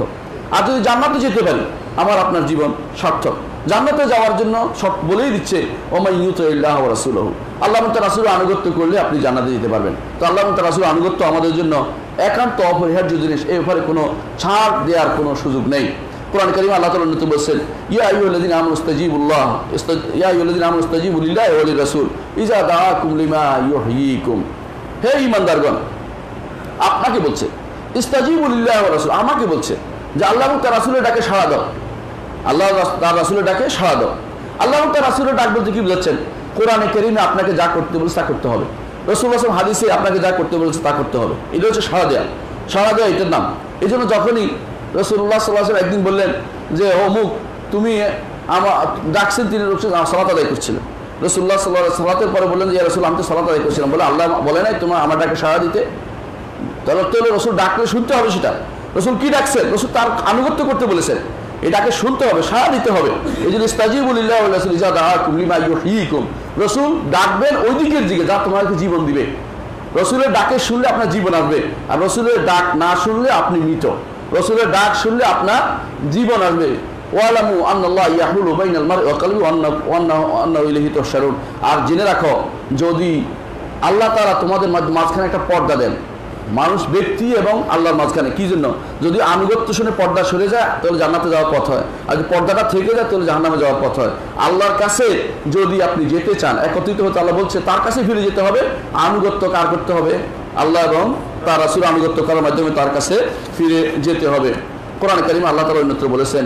আর যদি জান্নাতে যেতে পারি, আমার আপনার জীবন সার্থক। জান্নাতে যাওয়ার জন্য সব বলেই দিচ্ছে ওমাই ইউতাহ রাসুলহ। আল্লাহ রাসুল আনুগত্য করলে আপনি জান্নাতে যেতে পারবেন। তো আল্লাহ তার রাসুল আনুগত্য আমাদের জন্য একান্ত অপরিহার্য জিনিস। এই ব্যাপারে কোনো ছাড় দেওয়ার কোনো সুযোগ নেই। কোরআন করিম আল্লাহ তালা নতুন বলছেন, ইয়া আইউল্লাদিন আমর ইস্তাজিবুল্লাহ ইয়া আইউল্লাদিন আমর ইস্তাজিবুল্লাহ ওয়ালি রাসূল ইজা দাআকুম লিমা ইউহয়িকুম হে ঈমানদারগণ, আপনাকে বলছে ইস্তাজিবুল্লাহ রাসূল আমাকে বলছে, যে আল্লাহ তার রাসূলের ডাকে সাড়া দাও। আল্লাহ তার রাসূলের ডাকে সাড়া দাও। আল্লাহ তার রাসূলের ডাক বলতে কি বুঝাচ্ছেন? কোরআনে কারিমে আপনাকে যা করতে বলেছে তা করতে হবে। রসুল আসলাম হাদিসে আপনাকে যা করতে বলেছে তা করতে হবে। এটা হচ্ছে সাড়া দেয়া। সাড়া দেওয়া এটার নাম। এই জন্য যখনই রসুল্লাহ সাল্লাহ একদিন বললেন যে অমুক তুমি আমার ডাকছেন তিনি সালাত আদায় করছিলেন। রসুল্লাহ সাল্লাহ সালাতের পরে বললেন যে রসুল, আমি তো সালাত আদায় করছিলাম। বলে আল্লাহ বলে নাই, তোমার আমার ডাকে সাড়া দিতে। তাহলে তো রসুল ডাকলে শুনতে হবে সেটা। রসুল কি ডাকছেন? রসুল তার আনুগত্য করতে বলেছেন। এটাকে শুনতে হবে, সাড়া দিতে হবে। এই জন্য ইস্তাজিবুল্লাহ রসুল ডাকবেন ওই দিকের দিকে, যা তোমাকে জীবন দিবে। রসুলের ডাকে শুনলে আপনার জীবন আসবে, আর রসুলের ডাক না শুনলে আপনি মৃত। রসুলের ডাক শুনলে আপনার জীবন আসবে। আর জেনে রাখো, যদি আল্লাহ তারা তোমাদের মাঝখানে একটা পর্দা দেন মানুষ, ব্যক্তি এবং আল্লাহর মাঝখানে। কি জন্য? যদি আনুগত্য শুনে পর্দা সরে যায়, তাহলে জান্নাতে যাওয়ার পথ হয়। আর যদি পর্দাটা থেকে যায়, তাহলে জাহান্নামে যাওয়ার পথ হয়। আল্লাহর কাছে যদি আপনি যেতে চান, একত্রিত হতে আল্লাহ বলছে, তার কাছে ফিরে যেতে হবে, আনুগত্য কার করতে হবে? আল্লাহ এবং তার আসুর আনুগত্য করার মাধ্যমে তার কাছে ফিরে যেতে হবে। কোরআন করিম আল্লাহ তালা অন্যত্র বলেছেন,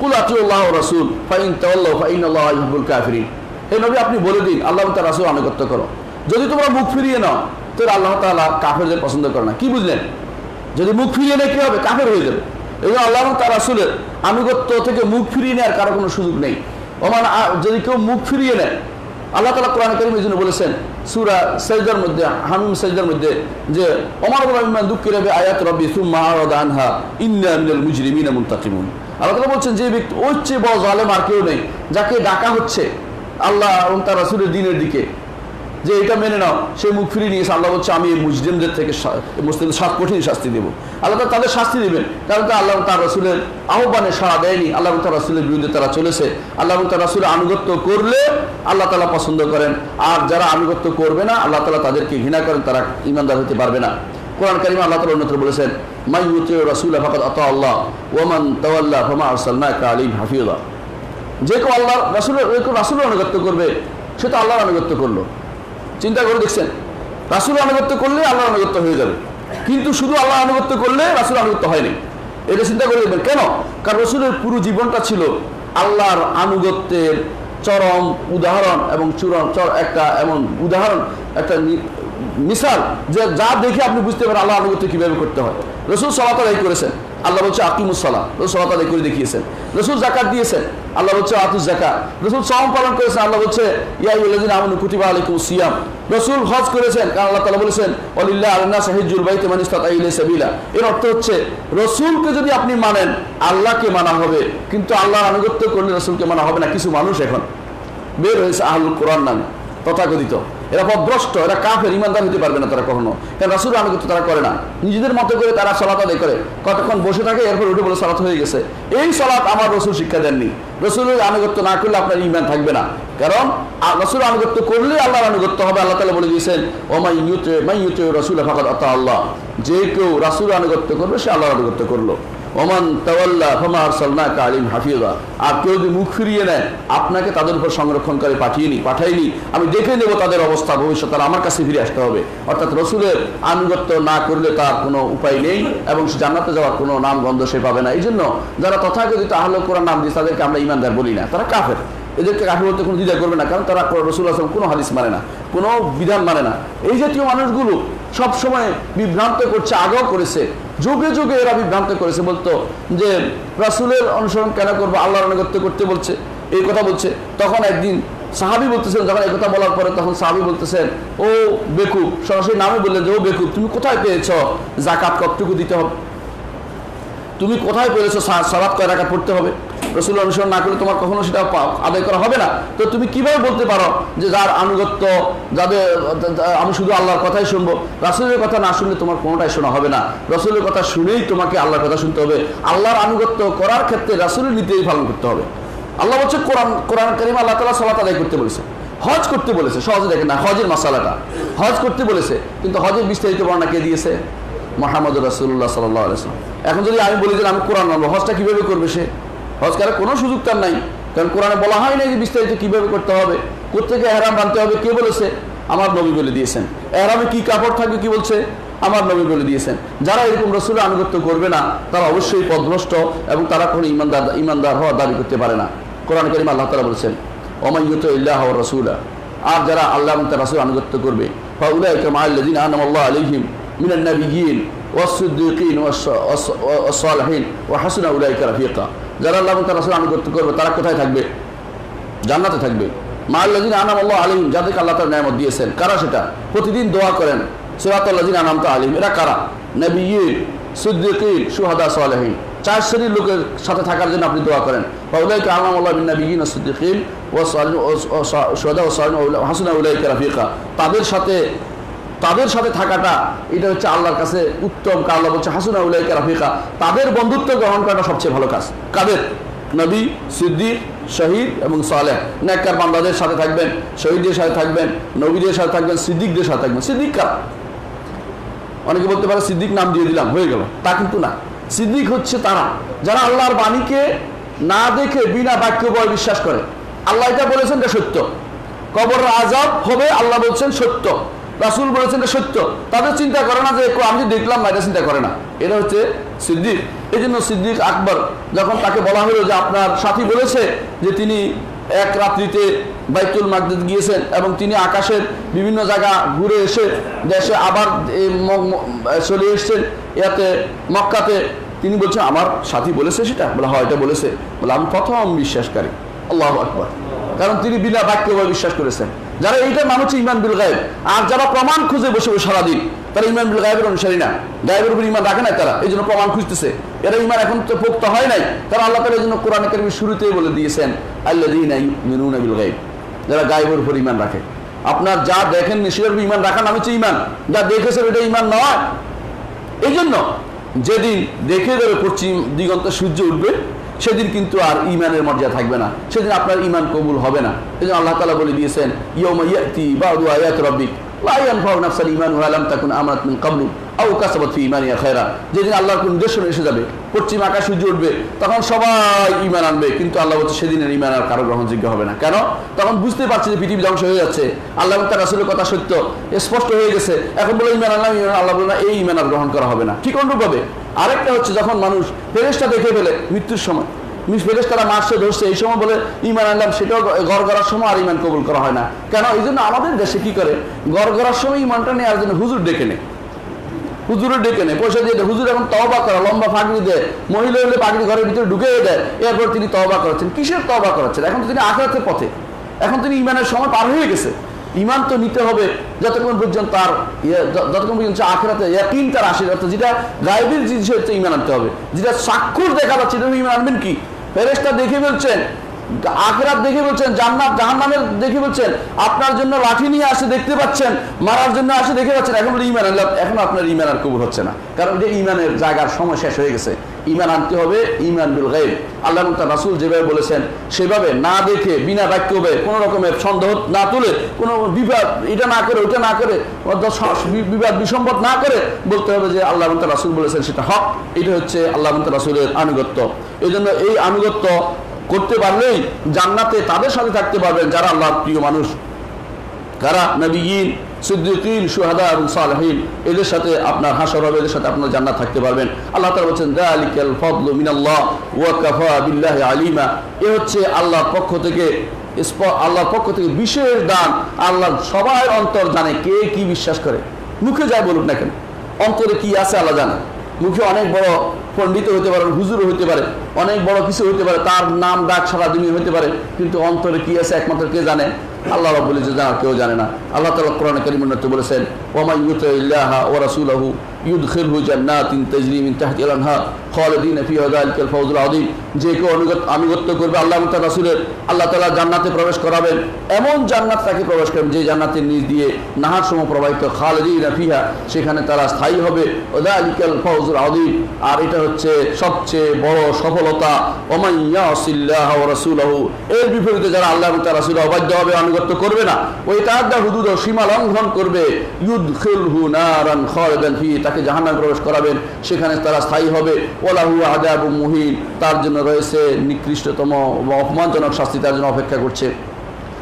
কুল আতিউল্লাহ রাসুল, ফাইন তাল্লাহ ফাইন আল্লাহ কাফিরিন। হে নবী, আপনি বলে দিন, আল্লাহ তার রাসুল আনুগত্য করো। যদি তোমরা মুখ ফিরিয়ে নাও তাহলে আল্লাহ তালা কাফেরদের পছন্দ করে না। কি বুঝলেন? যদি মুখ ফিরিয়ে নেয়, কি হবে? কাফের হয়ে যাবে। এবং আল্লাহ তার রাসুলের আনুগত্য থেকে মুখ ফিরিয়ে নেওয়ার কারও কোনো সুযোগ নেই। ওমান যদি কেউ মুখ ফিরিয়ে নেয়, আল্লাহ তালা কোরআন করিম এই জন্য বলেছেন, সুরা সৈদার মধ্যে হামিম সৈদার মধ্যে যে অমর রহমান দুঃখী রবে আয়াত রবি সুম্মা আনহা, ইন্না মিনাল মুজরিমিনা আল্লাহ তালা বলছেন, যে ব্যক্তি, ওর চেয়ে বড় জালেম আর কেউ নেই, যাকে ডাকা হচ্ছে আল্লাহ এবং তার রাসুলের দিনের দিকে যে এটা মেনে নাও। সে মুখ ফিরিয়ে নিয়েছে আল্লাহ বলছে, আমি এই মুসলিমদের থেকে মুসলিমদের সাত কঠিন শাস্তি দেবো। আল্লাহ তাদের শাস্তি দেবেন। কারণ তো আল্লাহ তার রসুলের আহ্বানে সাড়া দেয়নি। আল্লাহ তার রসুলের বিরুদ্ধে তারা চলেছে। আল্লাহ তার রসুলের আনুগত্য করলে আল্লাহ তালা পছন্দ করেন। আর যারা আনুগত্য করবে না, আল্লাহ তালা তাদেরকে ঘৃণা করেন, তারা ইমানদার হতে পারবে না। কোরআন কারিমা আল্লাহ তালা অন্যত্র বলেছেন মাই ইউতি রসুল ফাকাদ আতা আল্লাহ ওমান তাওয়াল্লাহ ফমা আরসালনাকা আলিম হাফিউল্লাহ যে কেউ আল্লাহ রাসুলের কেউ রাসুলের আনুগত্য করবে, সে তো আল্লাহর আনুগত্য করল। চিন্তা করে দেখছেন? রাসুল আনুগত্য করলে আল্লাহ আনুগত্য হয়ে যাবে। কিন্তু শুধু আল্লাহ আনুগত্য করলে রাসুল আনুগত্য হয়নি এটা চিন্তা করে দেখবেন। কেন? কারণ রসুলের পুরো জীবনটা ছিল আল্লাহর আনুগত্যের চরম উদাহরণ এবং চূড়ন একটা এমন উদাহরণ, একটা মিসাল যে যা দেখে আপনি বুঝতে পারেন আল্লাহ আনুগত্য কীভাবে করতে হয়। রসুল সলাত আদায় করেছেন। আল্লাহ বলছে আকিমুসলা রসুল আদায় করে দেখিয়েছেন। রসুল জাকাত দিয়েছেন, আল্লাহ বলছে আতুস জাকাত রসুল সম পালন করেছেন, আল্লাহ বলছে ইয়াইউল্লাযিনা আমানু কুতিবা আলাইকুমুস সিয়াম। রসুল হজ করেছেন, কারণ আল্লাহ তাআলা বলেছেন ওয়ালিল্লাহি আলান্নাস হিজ্জুল বাইতি মান ইসতাতা ইলাইহি সাবিলা। এর অর্থ হচ্ছে, রসুলকে যদি আপনি মানেন, আল্লাহকে মানা হবে। কিন্তু আল্লাহর আনুগত্য করলে রসুলকে মানা হবে না। কিছু মানুষ এখন বের হয়েছে আহলুল কোরআন নামে, তথাকথিত। এরা পদভ্রষ্ট এরা কাফের, ইমানদার হতে পারবে না তারা কখনো। কারণ রাসুল আনুগত্য তারা করে না। নিজেদের মতো করে তারা সলাত আদায় করে। কতক্ষণ বসে থাকে, এরপর উঠে বলে সলাত হয়ে গেছে। এই সলাত আমার রসুল শিক্ষা দেননি। রসুলের আনুগত্য না করলে আপনার ইমান থাকবে না। কারণ রসুল আনুগত্য করলে আল্লাহর আনুগত্য হবে, আল্লাহ তালা বলে দিয়েছেন ও মাই ইউতে মাই ইউতে রসুল আতা আল্লাহ। যে কেউ রাসুল আনুগত্য করবে, সে আল্লাহর আনুগত্য করল। ওমান তাওয়াল্লা কালিম হাফিজা আর কেউ যদি মুখ ফিরিয়ে নেয়, আপনাকে তাদের উপর সংরক্ষণ করে পাঠাইনি আমি দেখে নেব তাদের অবস্থা, ভবিষ্যৎ তারা আমার কাছে ফিরে আসতে হবে। অর্থাৎ রসুলের আনুগত্য না করলে তার কোনো উপায় নেই, এবং সে জান্নাতে যাওয়ার কোনো নাম গন্ধ সে পাবে না। এই জন্য যারা তথাকথিত আহল কোরআন নাম দিয়ে তাদেরকে আমরা ইমানদার বলি না, তারা কাফের। এদেরকে কাফের বলতে কোনো দ্বিধা করবে না, কারণ তারা রসুল আসলাম কোনো হাদিস মানে না, কোনো বিধান মানে না। এই জাতীয় মানুষগুলো সব সময় বিভ্রান্ত করছে, আগেও করেছে। যুগে যুগে এরা বিভ্রান্ত করেছে, বলতো যে রাসুলের অনুসরণ কেন করব, আল্লাহর আনুগত্য করতে বলছে, এই কথা বলছে। তখন একদিন সাহাবি বলতেছেন, যখন এই কথা বলার পরে তখন সাহাবি বলতেছেন, ও বেকুব, সরাসরি নামে বললেন যে, ও বেকুব, তুমি কোথায় পেয়েছ জাকাত কতটুকু দিতে হবে? তুমি কোথায় পেরেছ সালাদ কয় রাখা পড়তে হবে? রসুল অনুসরণ না করলে তোমার কখনো সেটা আদায় করা হবে না। তো তুমি কীভাবে বলতে পারো যে যার আনুগত্য, যাদের, আমি শুধু আল্লাহর কথাই শুনব, রাসুলের কথা না শুনলে তোমার কোনোটাই শোনা হবে না। রসুলের কথা শুনেই তোমাকে আল্লাহর কথা শুনতে হবে। আল্লাহর আনুগত্য করার ক্ষেত্রে রাসুলের নীতিই পালন করতে হবে। আল্লাহ বলছে, কোরআন কোরআন করিম আল্লাহ তালা সালাত আদায় করতে বলেছে। হজ করতে বলেছে। সহজে দেখেন না, হজের মশালাটা হজ করতে বলেছে, কিন্তু হজের বিস্তারিত বর্ণনা কে দিয়েছে? মোহাম্মদ রাসুল্লাহ সাল্লাহ আলাইসলাম এখন যদি আমি বলি যে আমি কোরআন মানবো, হজটা কীভাবে করবে সে? হজ করার কোনো সুযোগ তার নাই। কারণ কোরআনে বলা হয় না যে বিস্তারিত কীভাবে করতে হবে কোথেকে এহরাম বানতে হবে, কে বলেছে? আমার নবী বলে দিয়েছেন। এহরামে কি কাপড় থাকবে কি বলছে? আমার নবী বলে দিয়েছেন। যারা এরকম রসুলের আনুগত্য করবে না, তারা অবশ্যই পদভ্রষ্ট এবং তারা কোনো ইমানদার ইমানদার হওয়া দাবি করতে পারে না। কোরআন করিম আল্লাহ তালা বলছেন অমাইয়ত ইল্লাহ রসুলা আর যারা আল্লাহ এবং তার রাসুল আনুগত্য করবে ফা উল্লাহ আল্লাহ আলহিম من النبيين والصديقين والص- والص- والصالحين وحسن أولئك رفيقا যারা আল্লাহ এবং তার রাসুল আনুগত্য করবে তারা কোথায় থাকবে জান্নাতে থাকবে মা আল্লাহিন আনাম আল্লাহ আলিম যাদেরকে আল্লাহ তার নিয়ামত দিয়েছেন কারা সেটা প্রতিদিন দোয়া করেন সুরাত আল্লাহিন আনাম তা আলিম এরা কারা নবীন সুদ্দিকিন সুহাদা সালেহিন চার শ্রেণীর লোকের সাথে থাকার জন্য আপনি দোয়া করেন উলাইকা আনাম আল্লাহ বিন নবীন সুদ্দিকিন ও সুহাদা ও সালিন হাসুনা উলাইকা রাফিকা তাদের সাথে তাদের সাথে থাকাটা, এটা হচ্ছে আল্লাহর কাছে উত্তম কার আল্লাহ বলছে, হাসুনা উলাইকা রাফিকা। তাদের বন্ধুত্ব গ্রহণ করাটা সবচেয়ে ভালো কাজ। কাদের? নবী, সিদ্দিক, শহীদ এবং সালেহ। নেককার বান্দাদের সাথে থাকবেন, শহীদদের সাথে থাকবেন, নবীদের সাথে থাকবেন, সিদ্দিকদের সাথে থাকবেন। সিদ্দিক কার? অনেকে বলতে পারে সিদ্দিক নাম দিয়ে দিলাম, হয়ে গেল। তা কিন্তু না। সিদ্দিক হচ্ছে তারা, যারা আল্লাহর বাণীকে না দেখে বিনা বাক্য বয় বিশ্বাস করে। আল্লাহ এটা বলেছেন এটা সত্য। কবর আজাব হবে, আল্লাহ বলছেন সত্য। রাসুল বলেছেন এটা সত্য। তাদের চিন্তা করে না যে আমি দেখলাম না, এটা চিন্তা করে না। এটা হচ্ছে সিদ্দিক। এই জন্য সিদ্দিক আকবর যখন তাকে বলা হলো যে, আপনার সাথী বলেছে যে তিনি এক রাত্রিতে বাইতুল মাকদিদ গিয়েছেন এবং তিনি আকাশের বিভিন্ন জায়গা ঘুরে এসে দেশে আবার চলে এসছেন। ইয়াতে মক্কাতে। তিনি বলছেন, আমার সাথী বলেছে সেটা? বলে, হয়, এটা বলেছে। বলে, আমি প্রথম বিশ্বাসকারী। আল্লাহ আকবর। কারণ তিনি বিনা বাক্যভাবে বিশ্বাস করেছেন। যারা নাম হচ্ছে ইমান বিল গায়েব। আর যারা প্রমাণ খুঁজে বসে বসে সারাদিন, তারা ইমান বিল গায়েবের অনুসারী না। গায়েবের উপর ইমান রাখে না তারা এই জন্য প্রমাণ খুঁজতেছে। এরা ইমান এখন তো পোক্ত হয় নাই। তারা আল্লাহ তালা এই জন্য কোরআন কারিমের শুরুতেই বলে দিয়েছেন আল্লাহ বিল গায়েব। যারা গায়েবের উপর ইমান রাখে। আপনার যা দেখেন সেটার উপর ইমান রাখার নাম হচ্ছে ইমান। যা দেখেছেন এটা ইমান নয়। এই জন্য যেদিন দেখে দেবে পশ্চিম দিগন্ত সূর্য উঠবে সেদিন কিন্তু আর ইমানের মর্যাদা থাকবে না। সেদিন আপনার ইমান কবুল হবে না। এই জন্য আল্লাহ তালা বলে দিয়েছেন ইয়ম ইয়াতি বা আয়াত নাফসাল আলাম তাকুন ক্বাবলু যেদিন আল্লাহর কোন নির্দেশনা এসে যাবে। পশ্চিম আকাশ সূর্য উঠবে, তখন সবাই ইমান আনবে। কিন্তু আল্লাহ বলছে, সেদিনের ইমান আর কারও গ্রহণযোগ্য হবে না। কেন? তখন বুঝতে পারছে যে পৃথিবী ধ্বংস হয়ে যাচ্ছে। আল্লাহ তার রাসূলের কথা সত্য। স্পষ্ট হয়ে গেছে। এখন বলে ইমান আনলাম ইমান আল্লাহ বলে, না, এই ইমান আর গ্রহণ করা হবে না। ঠিক অনুরূপভাবে। আরেকটা হচ্ছে, যখন মানুষ ফেরেশতা দেখে ফেলে মৃত্যুর সময়, মিস ফেরেশতারা মারছে, ধরছে, এই সময় বলে ইমান আনলাম। সেটাও গড় করার সময় আর ইমান কবুল করা হয় না। কেন? এই জন্য আমাদের দেশে কি করে? গড় করার সময় ইমানটা নেওয়ার জন্য হুজুর ডেকে নেয়। হুজুরের ডেকে নেয়, পয়সা দিয়ে দেয়। হুজুর এখন তহবা করে, লম্বা ফাঁকড়ি দেয়। মহিলা হলে পাগড়ি ঘরের ভিতরে ঢুকে দেয়। এরপর তিনি তহবা করাচ্ছেন। কিসের তহবা করাচ্ছেন? এখন তো তিনি আখরাতের পথে। এখন তিনি ইমানের সময় পার হয়ে গেছে। ইমান তো নিতে হবে যতক্ষণ পর্যন্ত তার যতক্ষণ পর্যন্ত আখরাতে ইয়াকিন তার আসে অর্থাৎ যেটা গায়েবের জিনিস হচ্ছে ইমান আনতে হবে। যেটা সাক্ষর দেখা যাচ্ছে ইমান আনবেন কি? ফেরেশতা দেখে বলছেন আখরাত দেখে বলছেন, জান্নাত, জাহান্নামের দেখে বলছেন, আপনার জন্য লাঠি নিয়ে আসে দেখতে পাচ্ছেন, মারার জন্য আসে দেখে পাচ্ছেন। এখন বলে, ইমান আনলাম, এখন আপনার ইমান আর কবুল হচ্ছে না। কারণ যে ইমানের জায়গার সময় শেষ হয়ে গেছে। ইমান আনতে হবে, ইমান বিল গাইব আল্লাহ তার রাসূল যেভাবে বলেছেন, সেভাবে না দেখে, বিনা বাক্যবে কোনো রকমের সন্দেহ না তুলে, কোনো বিবাদ এটা না করে, ওইটা না করে বিবাদ বিসম্পদ না করে বলতে হবে যে আল্লাহ তার রাসূল বলেছেন সেটা হক। এটা হচ্ছে আল্লাহ তার রাসূলের আনুগত্য। এই জন্য এই আনুগত্য করতে পারলেই জান্নাতে তাদের সাথে থাকতে পারবেন যারা আল্লাহর প্রিয় মানুষ। কারা নবীন সিদ্দিকিন সুহাদা এবং সালহীন, এদের সাথে আপনার হাসর হবে, এদের সাথে আপনার জান্নাত থাকতে পারবেন। আল্লাহ তাআলা বলছেন ফাদলু মিনাল্লাহ আলিমা। এ হচ্ছে আল্লাহর পক্ষ থেকে আল্লাহর পক্ষ থেকে বিশেষ দান। আল্লাহ সবাই অন্তর জানে কে কি বিশ্বাস করে। মুখে যায় বলুক না কেন, অন্তরে কি আছে আল্লাহ জানে। মুখে অনেক বড় পণ্ডিত হতে পারে, হুজুর হতে পারে, অনেক বড় কিছু হতে পারে, তার নাম ডাক সারা দুনিয়া হতে পারে, কিন্তু অন্তরে কি আছে একমাত্র কে জানে? আল্লাহ রাব্বুল ইজ্জত জানা কেউ জানে না। আল্লাহ তালা কোরআনে করিম মধ্যে বলেছেন ওয়া মান ইউতিল্লাহা ওয়া রাসূলাহু জান্নাতিন মিন তাহতিহা আল-আনহার খালিদিনা ফিহা যালিকাল আযীম। যে কেউ অনুগত আনুগত্য করবে, আল্লাহ তার রাসূলের আল্লাহ তাআলা জান্নাতে প্রবেশ করাবেন। এমন জান্নাত তাকে প্রবেশ করাবেন যে জান্নাতের নিচ দিয়ে নাহার সময় প্রবাহিত খালিদিনা ফিহা, সেখানে তারা স্থায়ী হবে। ওয়া যালিকাল ফাওজুল আযীম। আর এটা হচ্ছে সবচেয়ে বড় সফলতা। ওমান ইয়াসিল্লাহ ওয়া রাসূলাহু। এর বিপরীতে যারা আল্লাহ তার রাসূল অবাধ্য হবে, আনুগত্য করবে না। ওই তাহাদা হুদুদ ও সীমা লঙ্ঘন করবে। ইউদখিলহু নারান খালিদান ফি তাকে জাহান্নামে প্রবেশ করাবেন। সেখানে তারা স্থায়ী হবে। ওলাহু আযাবুম মুহিন। তার জন্য রয়েছে নিকৃষ্টতম বা অপমানজনক শাস্তি তার জন্য অপেক্ষা করছে।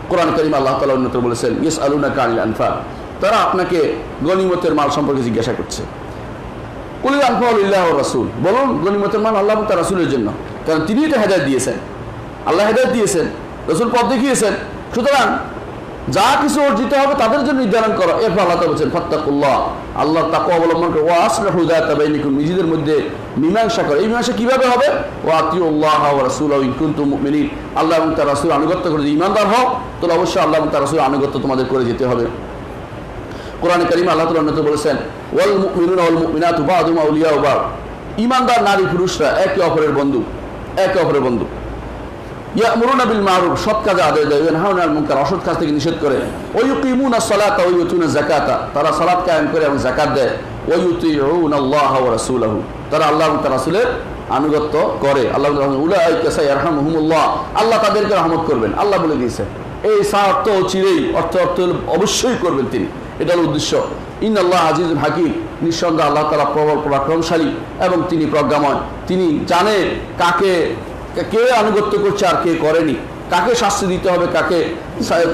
কোরআন করিম আল্লাহ তালা উন্নত বলেছেন ইয়েস আলুনা কানিল আনফা তারা আপনাকে গনিমতের মাল সম্পর্কে জিজ্ঞাসা করছে। কুলিল আনফাউল্লাহ রাসুল। বলুন, গনিমতের মাল আল্লাহ তার রাসুলের জন্য। কারণ তিনি এটা হেদায়ত দিয়েছেন। আল্লাহ হেদায়ত দিয়েছেন, রসুল পথ দেখিয়েছেন। সুতরাং যা কিছু অর্জিত হবে তাদের জন্য নির্ধারণ করো। এরপর আল্লাহ বলছেন, ফাত্তাকুল্লাহ। আল্লাহ তাকে অবলম্বন করে। ও আসলাহু যাতা বাইনিকুম, নিজেদের মধ্যে মীমাংসা করে। এই মীমাংসা কীভাবে হবে? ও আতিউল্লাহ ওয়া রাসূলাহু ইন কুনতুম মুমিনিন। আল্লাহ এবং তার রাসূল আনুগত্য করে যদি ঈমানদার হও, তাহলে অবশ্যই আল্লাহ এবং তার রাসূল আনুগত্য তোমাদের করে যেতে হবে। কোরআন করিম আল্লাহ তাআলা উন্নত বলেছেন, ওয়াল মুমিনুনা ওয়াল মুমিনাতু বা'দুহুম আউলিয়াউ বা'দ ঈমানদার নারী পুরুষরা একে অপরের বন্ধু, একে অপরের বন্ধু। আল্লাহ আনুগত্য করে আল্লাহ আল্লাহ তাদেরকে রহমত করবেন আল্লাহ বলে দিয়েছে এই সার্থ চিরেই অর্থ অর্থ অবশ্যই করবেন তিনি এটা হলো উদ্দেশ্য ইন আল্লাহ আজিজুল হাকিম নিঃসন্দেহ আল্লাহ তালা প্রবল পরাক্রমশালী এবং তিনি প্রজ্ঞাময় তিনি জানে কাকে কে আনুগত্য করছে আর কে করেনি? কাকে শাস্তি দিতে হবে, কাকে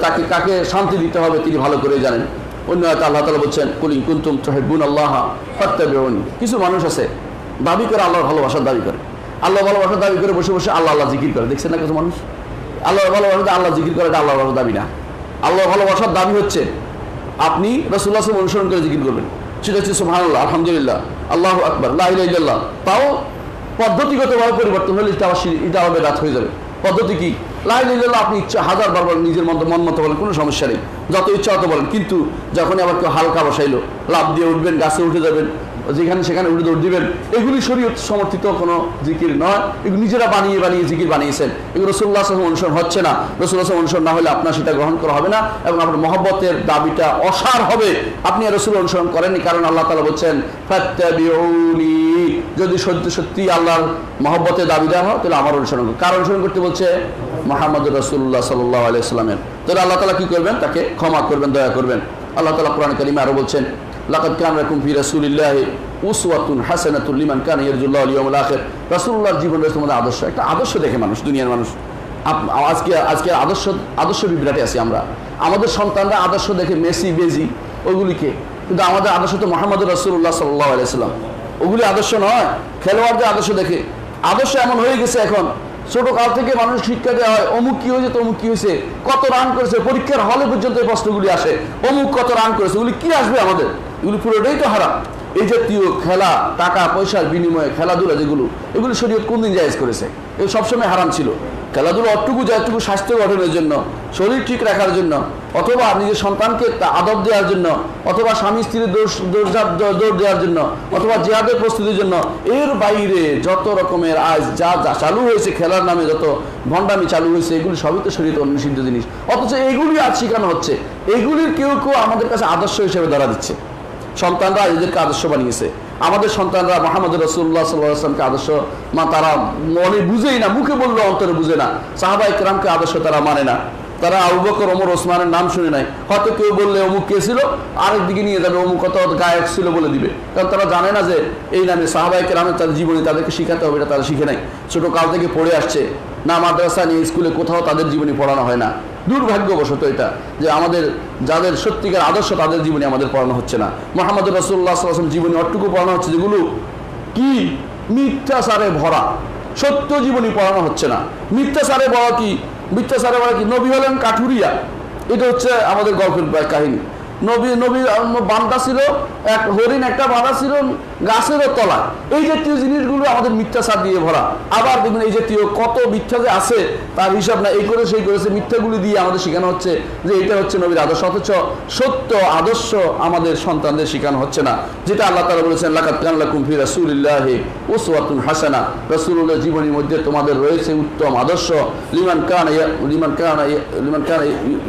তাকে কাকে শান্তি দিতে হবে তিনি ভালো করে জানেন। অন্য হয়তো আল্লাহ তালা বলছেন, কুলিং কুন্তুম তহেবুন আল্লাহ ফত্তাবিউনি। কিছু মানুষ আছে, দাবি করে আল্লাহর ভালোবাসার দাবি করে। আল্লাহ ভালোবাসার দাবি করে বসে বসে আল্লাহ আল্লাহ জিকির করে। দেখছেন না কিছু মানুষ? আল্লাহ ভালোবাসা আল্লাহ জিকির করে আল্লাহ ভালোবাসার দাবি না। আল্লাহ ভালোবাসার দাবি হচ্ছে, আপনি রসুল্লাহ অনুসরণ করে জিকির করবেন। সেটা হচ্ছে সুবহানাল্লাহ, আলহামদুলিল্লাহ, আল্লাহ আকবর লাহ তাও পদ্ধতিগতভাবে পরিবর্তন হলে এটা আবার এটা আবার বেদাত হয়ে যাবে। পদ্ধতি কি? লাইন লিল্লাহ আপনি ইচ্ছা হাজার বার বলেন, নিজের মতো মন মতো বলেন, কোনো সমস্যা নেই। যত ইচ্ছা অত বলেন। কিন্তু যখন আবার কেউ হালকা বসাইলো লাভ দিয়ে উঠবেন, গাছে উঠে যাবেন যেখানে সেখানে উঠে দৌড় দিবেন। এগুলি শরীয়ত সমর্থিত কোনো জিকির নয়। এগুলো নিজেরা বানিয়ে বানিয়ে জিকির বানিয়েছেন। এগুলো রসুল্লাহ সাল্লাম অনুসরণ হচ্ছে না। রসুল্লাহ সাল্লাম অনুসরণ না হলে আপনার সেটা গ্রহণ করা হবে না এবং আপনার মহব্বতের দাবিটা অসার হবে। আপনি রসুল অনুসরণ করেননি কারণ আল্লাহ তালা বলছেন যদি সত্যি সত্যি আল্লাহর মহব্বতের দাবিদার হয়, তাহলে আমার অনুসরণ কার অনুসরণ করতে বলছে? মোহাম্মদ রসুল্লাহ সাল্লাহ আলাইসাল্লামের তাহলে আল্লাহ তালা কি করবেন? তাকে ক্ষমা করবেন, দয়া করবেন। আল্লাহ তালা কোরআন কালিমে আরও বলছেন লাকাদ কান রাকুম ফি রাসূলিল্লাহ উসওয়াতুন হাসানাতুল লিমান কান ইয়ারজুল্লাহ ইয়াউমুল আখির রাসূলুল্লাহর জীবন রয়েছে তোমাদের আদর্শ। একটা আদর্শ দেখে মানুষ, দুনিয়ার মানুষ। আজকে আজকে আদর্শ আদর্শ বিভ্রাটে আছি আমরা। আমাদের সন্তানরা আদর্শ দেখে মেসি, বেজি, ওগুলিকে। কিন্তু আমাদের আদর্শ তো মোহাম্মদ রসুল্লাহ সাল্লাহ আলাইসাল্লাম ওগুলি আদর্শ নয়, খেলোয়াড়দের আদর্শ দেখে। আদর্শ এমন হয়ে গেছে এখন। ছোট কাল থেকে মানুষ শিক্ষা দেওয়া হয়, অমুক কি হয়েছে, তমুক কি হয়েছে, কত রান করেছে, পরীক্ষার হলে পর্যন্ত এই প্রশ্নগুলি আসে। অমুক কত রান করেছে, ওগুলি কি আসবে আমাদের? এগুলি পুরোটাই তো হারাম। এই জাতীয় খেলা, টাকা, পয়সার বিনিময়ে খেলাধুলা যেগুলো, এগুলি শরীয়ত কোন দিন করেছে? এগুলো সবসময় হারাম ছিল। খেলাধুলা অটুকু যতটুকু স্বাস্থ্য গঠনের জন্য, শরীর ঠিক রাখার জন্য, অথবা নিজের সন্তানকে আদব দেওয়ার জন্য, অথবা স্বামী স্ত্রীর দোষ দৌড় দেওয়ার জন্য, অথবা জেহাদের প্রস্তুতির জন্য, এর বাইরে যত রকমের আজ যা যা চালু হয়েছে, খেলার নামে যত ভণ্ডামি চালু হয়েছে, এগুলি সবই তো শরীর অনুষিদ্ধ জিনিস। অথচ এগুলি আজ শেখানো হচ্ছে। এগুলির কেউ কেউ আমাদের কাছে আদর্শ হিসেবে ধরা দিচ্ছে। সন্তানরা এদেরকে আদর্শ বানিয়েছে। আমাদের সন্তানরা মোহাম্মদ রসুল্লাহ সাল্লাহামকে আদর্শ মা তারা মনে বুঝেই না, মুখে বলল অন্তরে বুঝে না। সাহাবাই কেরামকে আদর্শ তারা মানে না। তারা আবু বকর, ওমর, ওসমানের নাম শুনে নাই। হয়তো কেউ বললে অমুক কে ছিল, আরেক দিকে নিয়ে যাবে, অমুক কত গায়ক ছিল বলে দিবে। কারণ তারা জানে না যে এই নামে সাহাবাই কেরামের তাদের জীবনে তাদেরকে শিখাতে হবে, এটা তারা শিখে নাই। ছোট কাল থেকে পড়ে আসছে। না মাদ্রাসা নিয়ে স্কুলে কোথাও তাদের জীবনে পড়ানো হয় না। দুর্ভাগ্যবশত এটা, যে আমাদের যাদের সত্যিকার আদর্শ তাদের জীবনে আমাদের পড়ানো হচ্ছে না। মোহাম্মদ রসুল্লাহ সাল্লাম জীবনী অটুকু পড়ানো হচ্ছে যেগুলো কি? মিথ্যাচারে ভরা। সত্য জীবনী পড়ানো হচ্ছে না। মিথ্যাচারে বলা কি? মিথ্যাচারে বলা কি? নবী হলেন কাঠুরিয়া। এটা হচ্ছে আমাদের গল্পের কাহিনী। নবী নবী, বান্দা ছিল, এক হরিণ, একটা বাঁধা ছিল গাছেরও তলা। এই জাতীয় জিনিসগুলো আমাদের মিথ্যাচার দিয়ে ভরা। আবার দেখবেন এই জাতীয় কত মিথ্যা যে আছে, তার হিসাব না, এই করে সেই করেছে, মিথ্যাগুলি দিয়ে আমাদের শেখানো হচ্ছে যে এটা হচ্ছে নবীর আদর্শ, অথচ সত্য আদর্শ আমাদের সন্তানদের শেখানো হচ্ছে না। যেটা আল্লাহ তালা বলেছেন লাকাত কানলা কুমফি রাসুলিল্লাহ ওসওয়াতুন হাসানা। রাসূলুল্লাহ জীবনের মধ্যে তোমাদের রয়েছে উত্তম আদর্শ। লিমান কান লিমান কান লিমান কান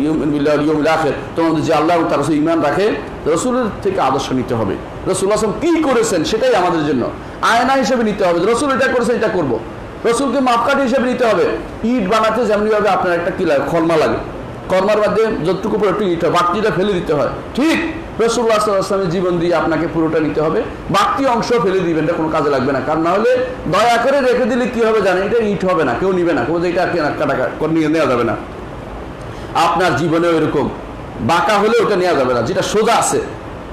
ইউমিন বিল্লাহ ইয়ুমিল আখির। তোমাদের যে আল্লাহ তার ঈমান রাখে রসুলের থেকে আদর্শ নিতে হবে। রসুল আসলাম কি করেছেন সেটাই আমাদের জন্য। আয়না হিসেবে নিতে হবে রসুল এটা করেছেন এটা করব। রসুলকে মাপকাঠি হিসেবে নিতে হবে। ইট বানাতে যেমনিভাবে আপনার একটা কি লাগে, খরমা লাগে। কর্মার মধ্যে যতটুকু পুরো একটু ইট হয় বাকিটা ফেলে দিতে হয়। ঠিক রসুল্লাহ আসলামের জীবন দিয়ে আপনাকে পুরোটা নিতে হবে। বাকি অংশ ফেলে দিবেন, এটা কোনো কাজে লাগবে না। কারণ না হলে দয়া করে রেখে দিলে কি হবে জানেন? এটা ইট হবে না, কেউ নিবে না। কেউ যে এটা কাটা নেওয়া যাবে না। আপনার জীবনেও এরকম। বাঁকা হলে ওটা নেওয়া যাবে না। যেটা সোজা আছে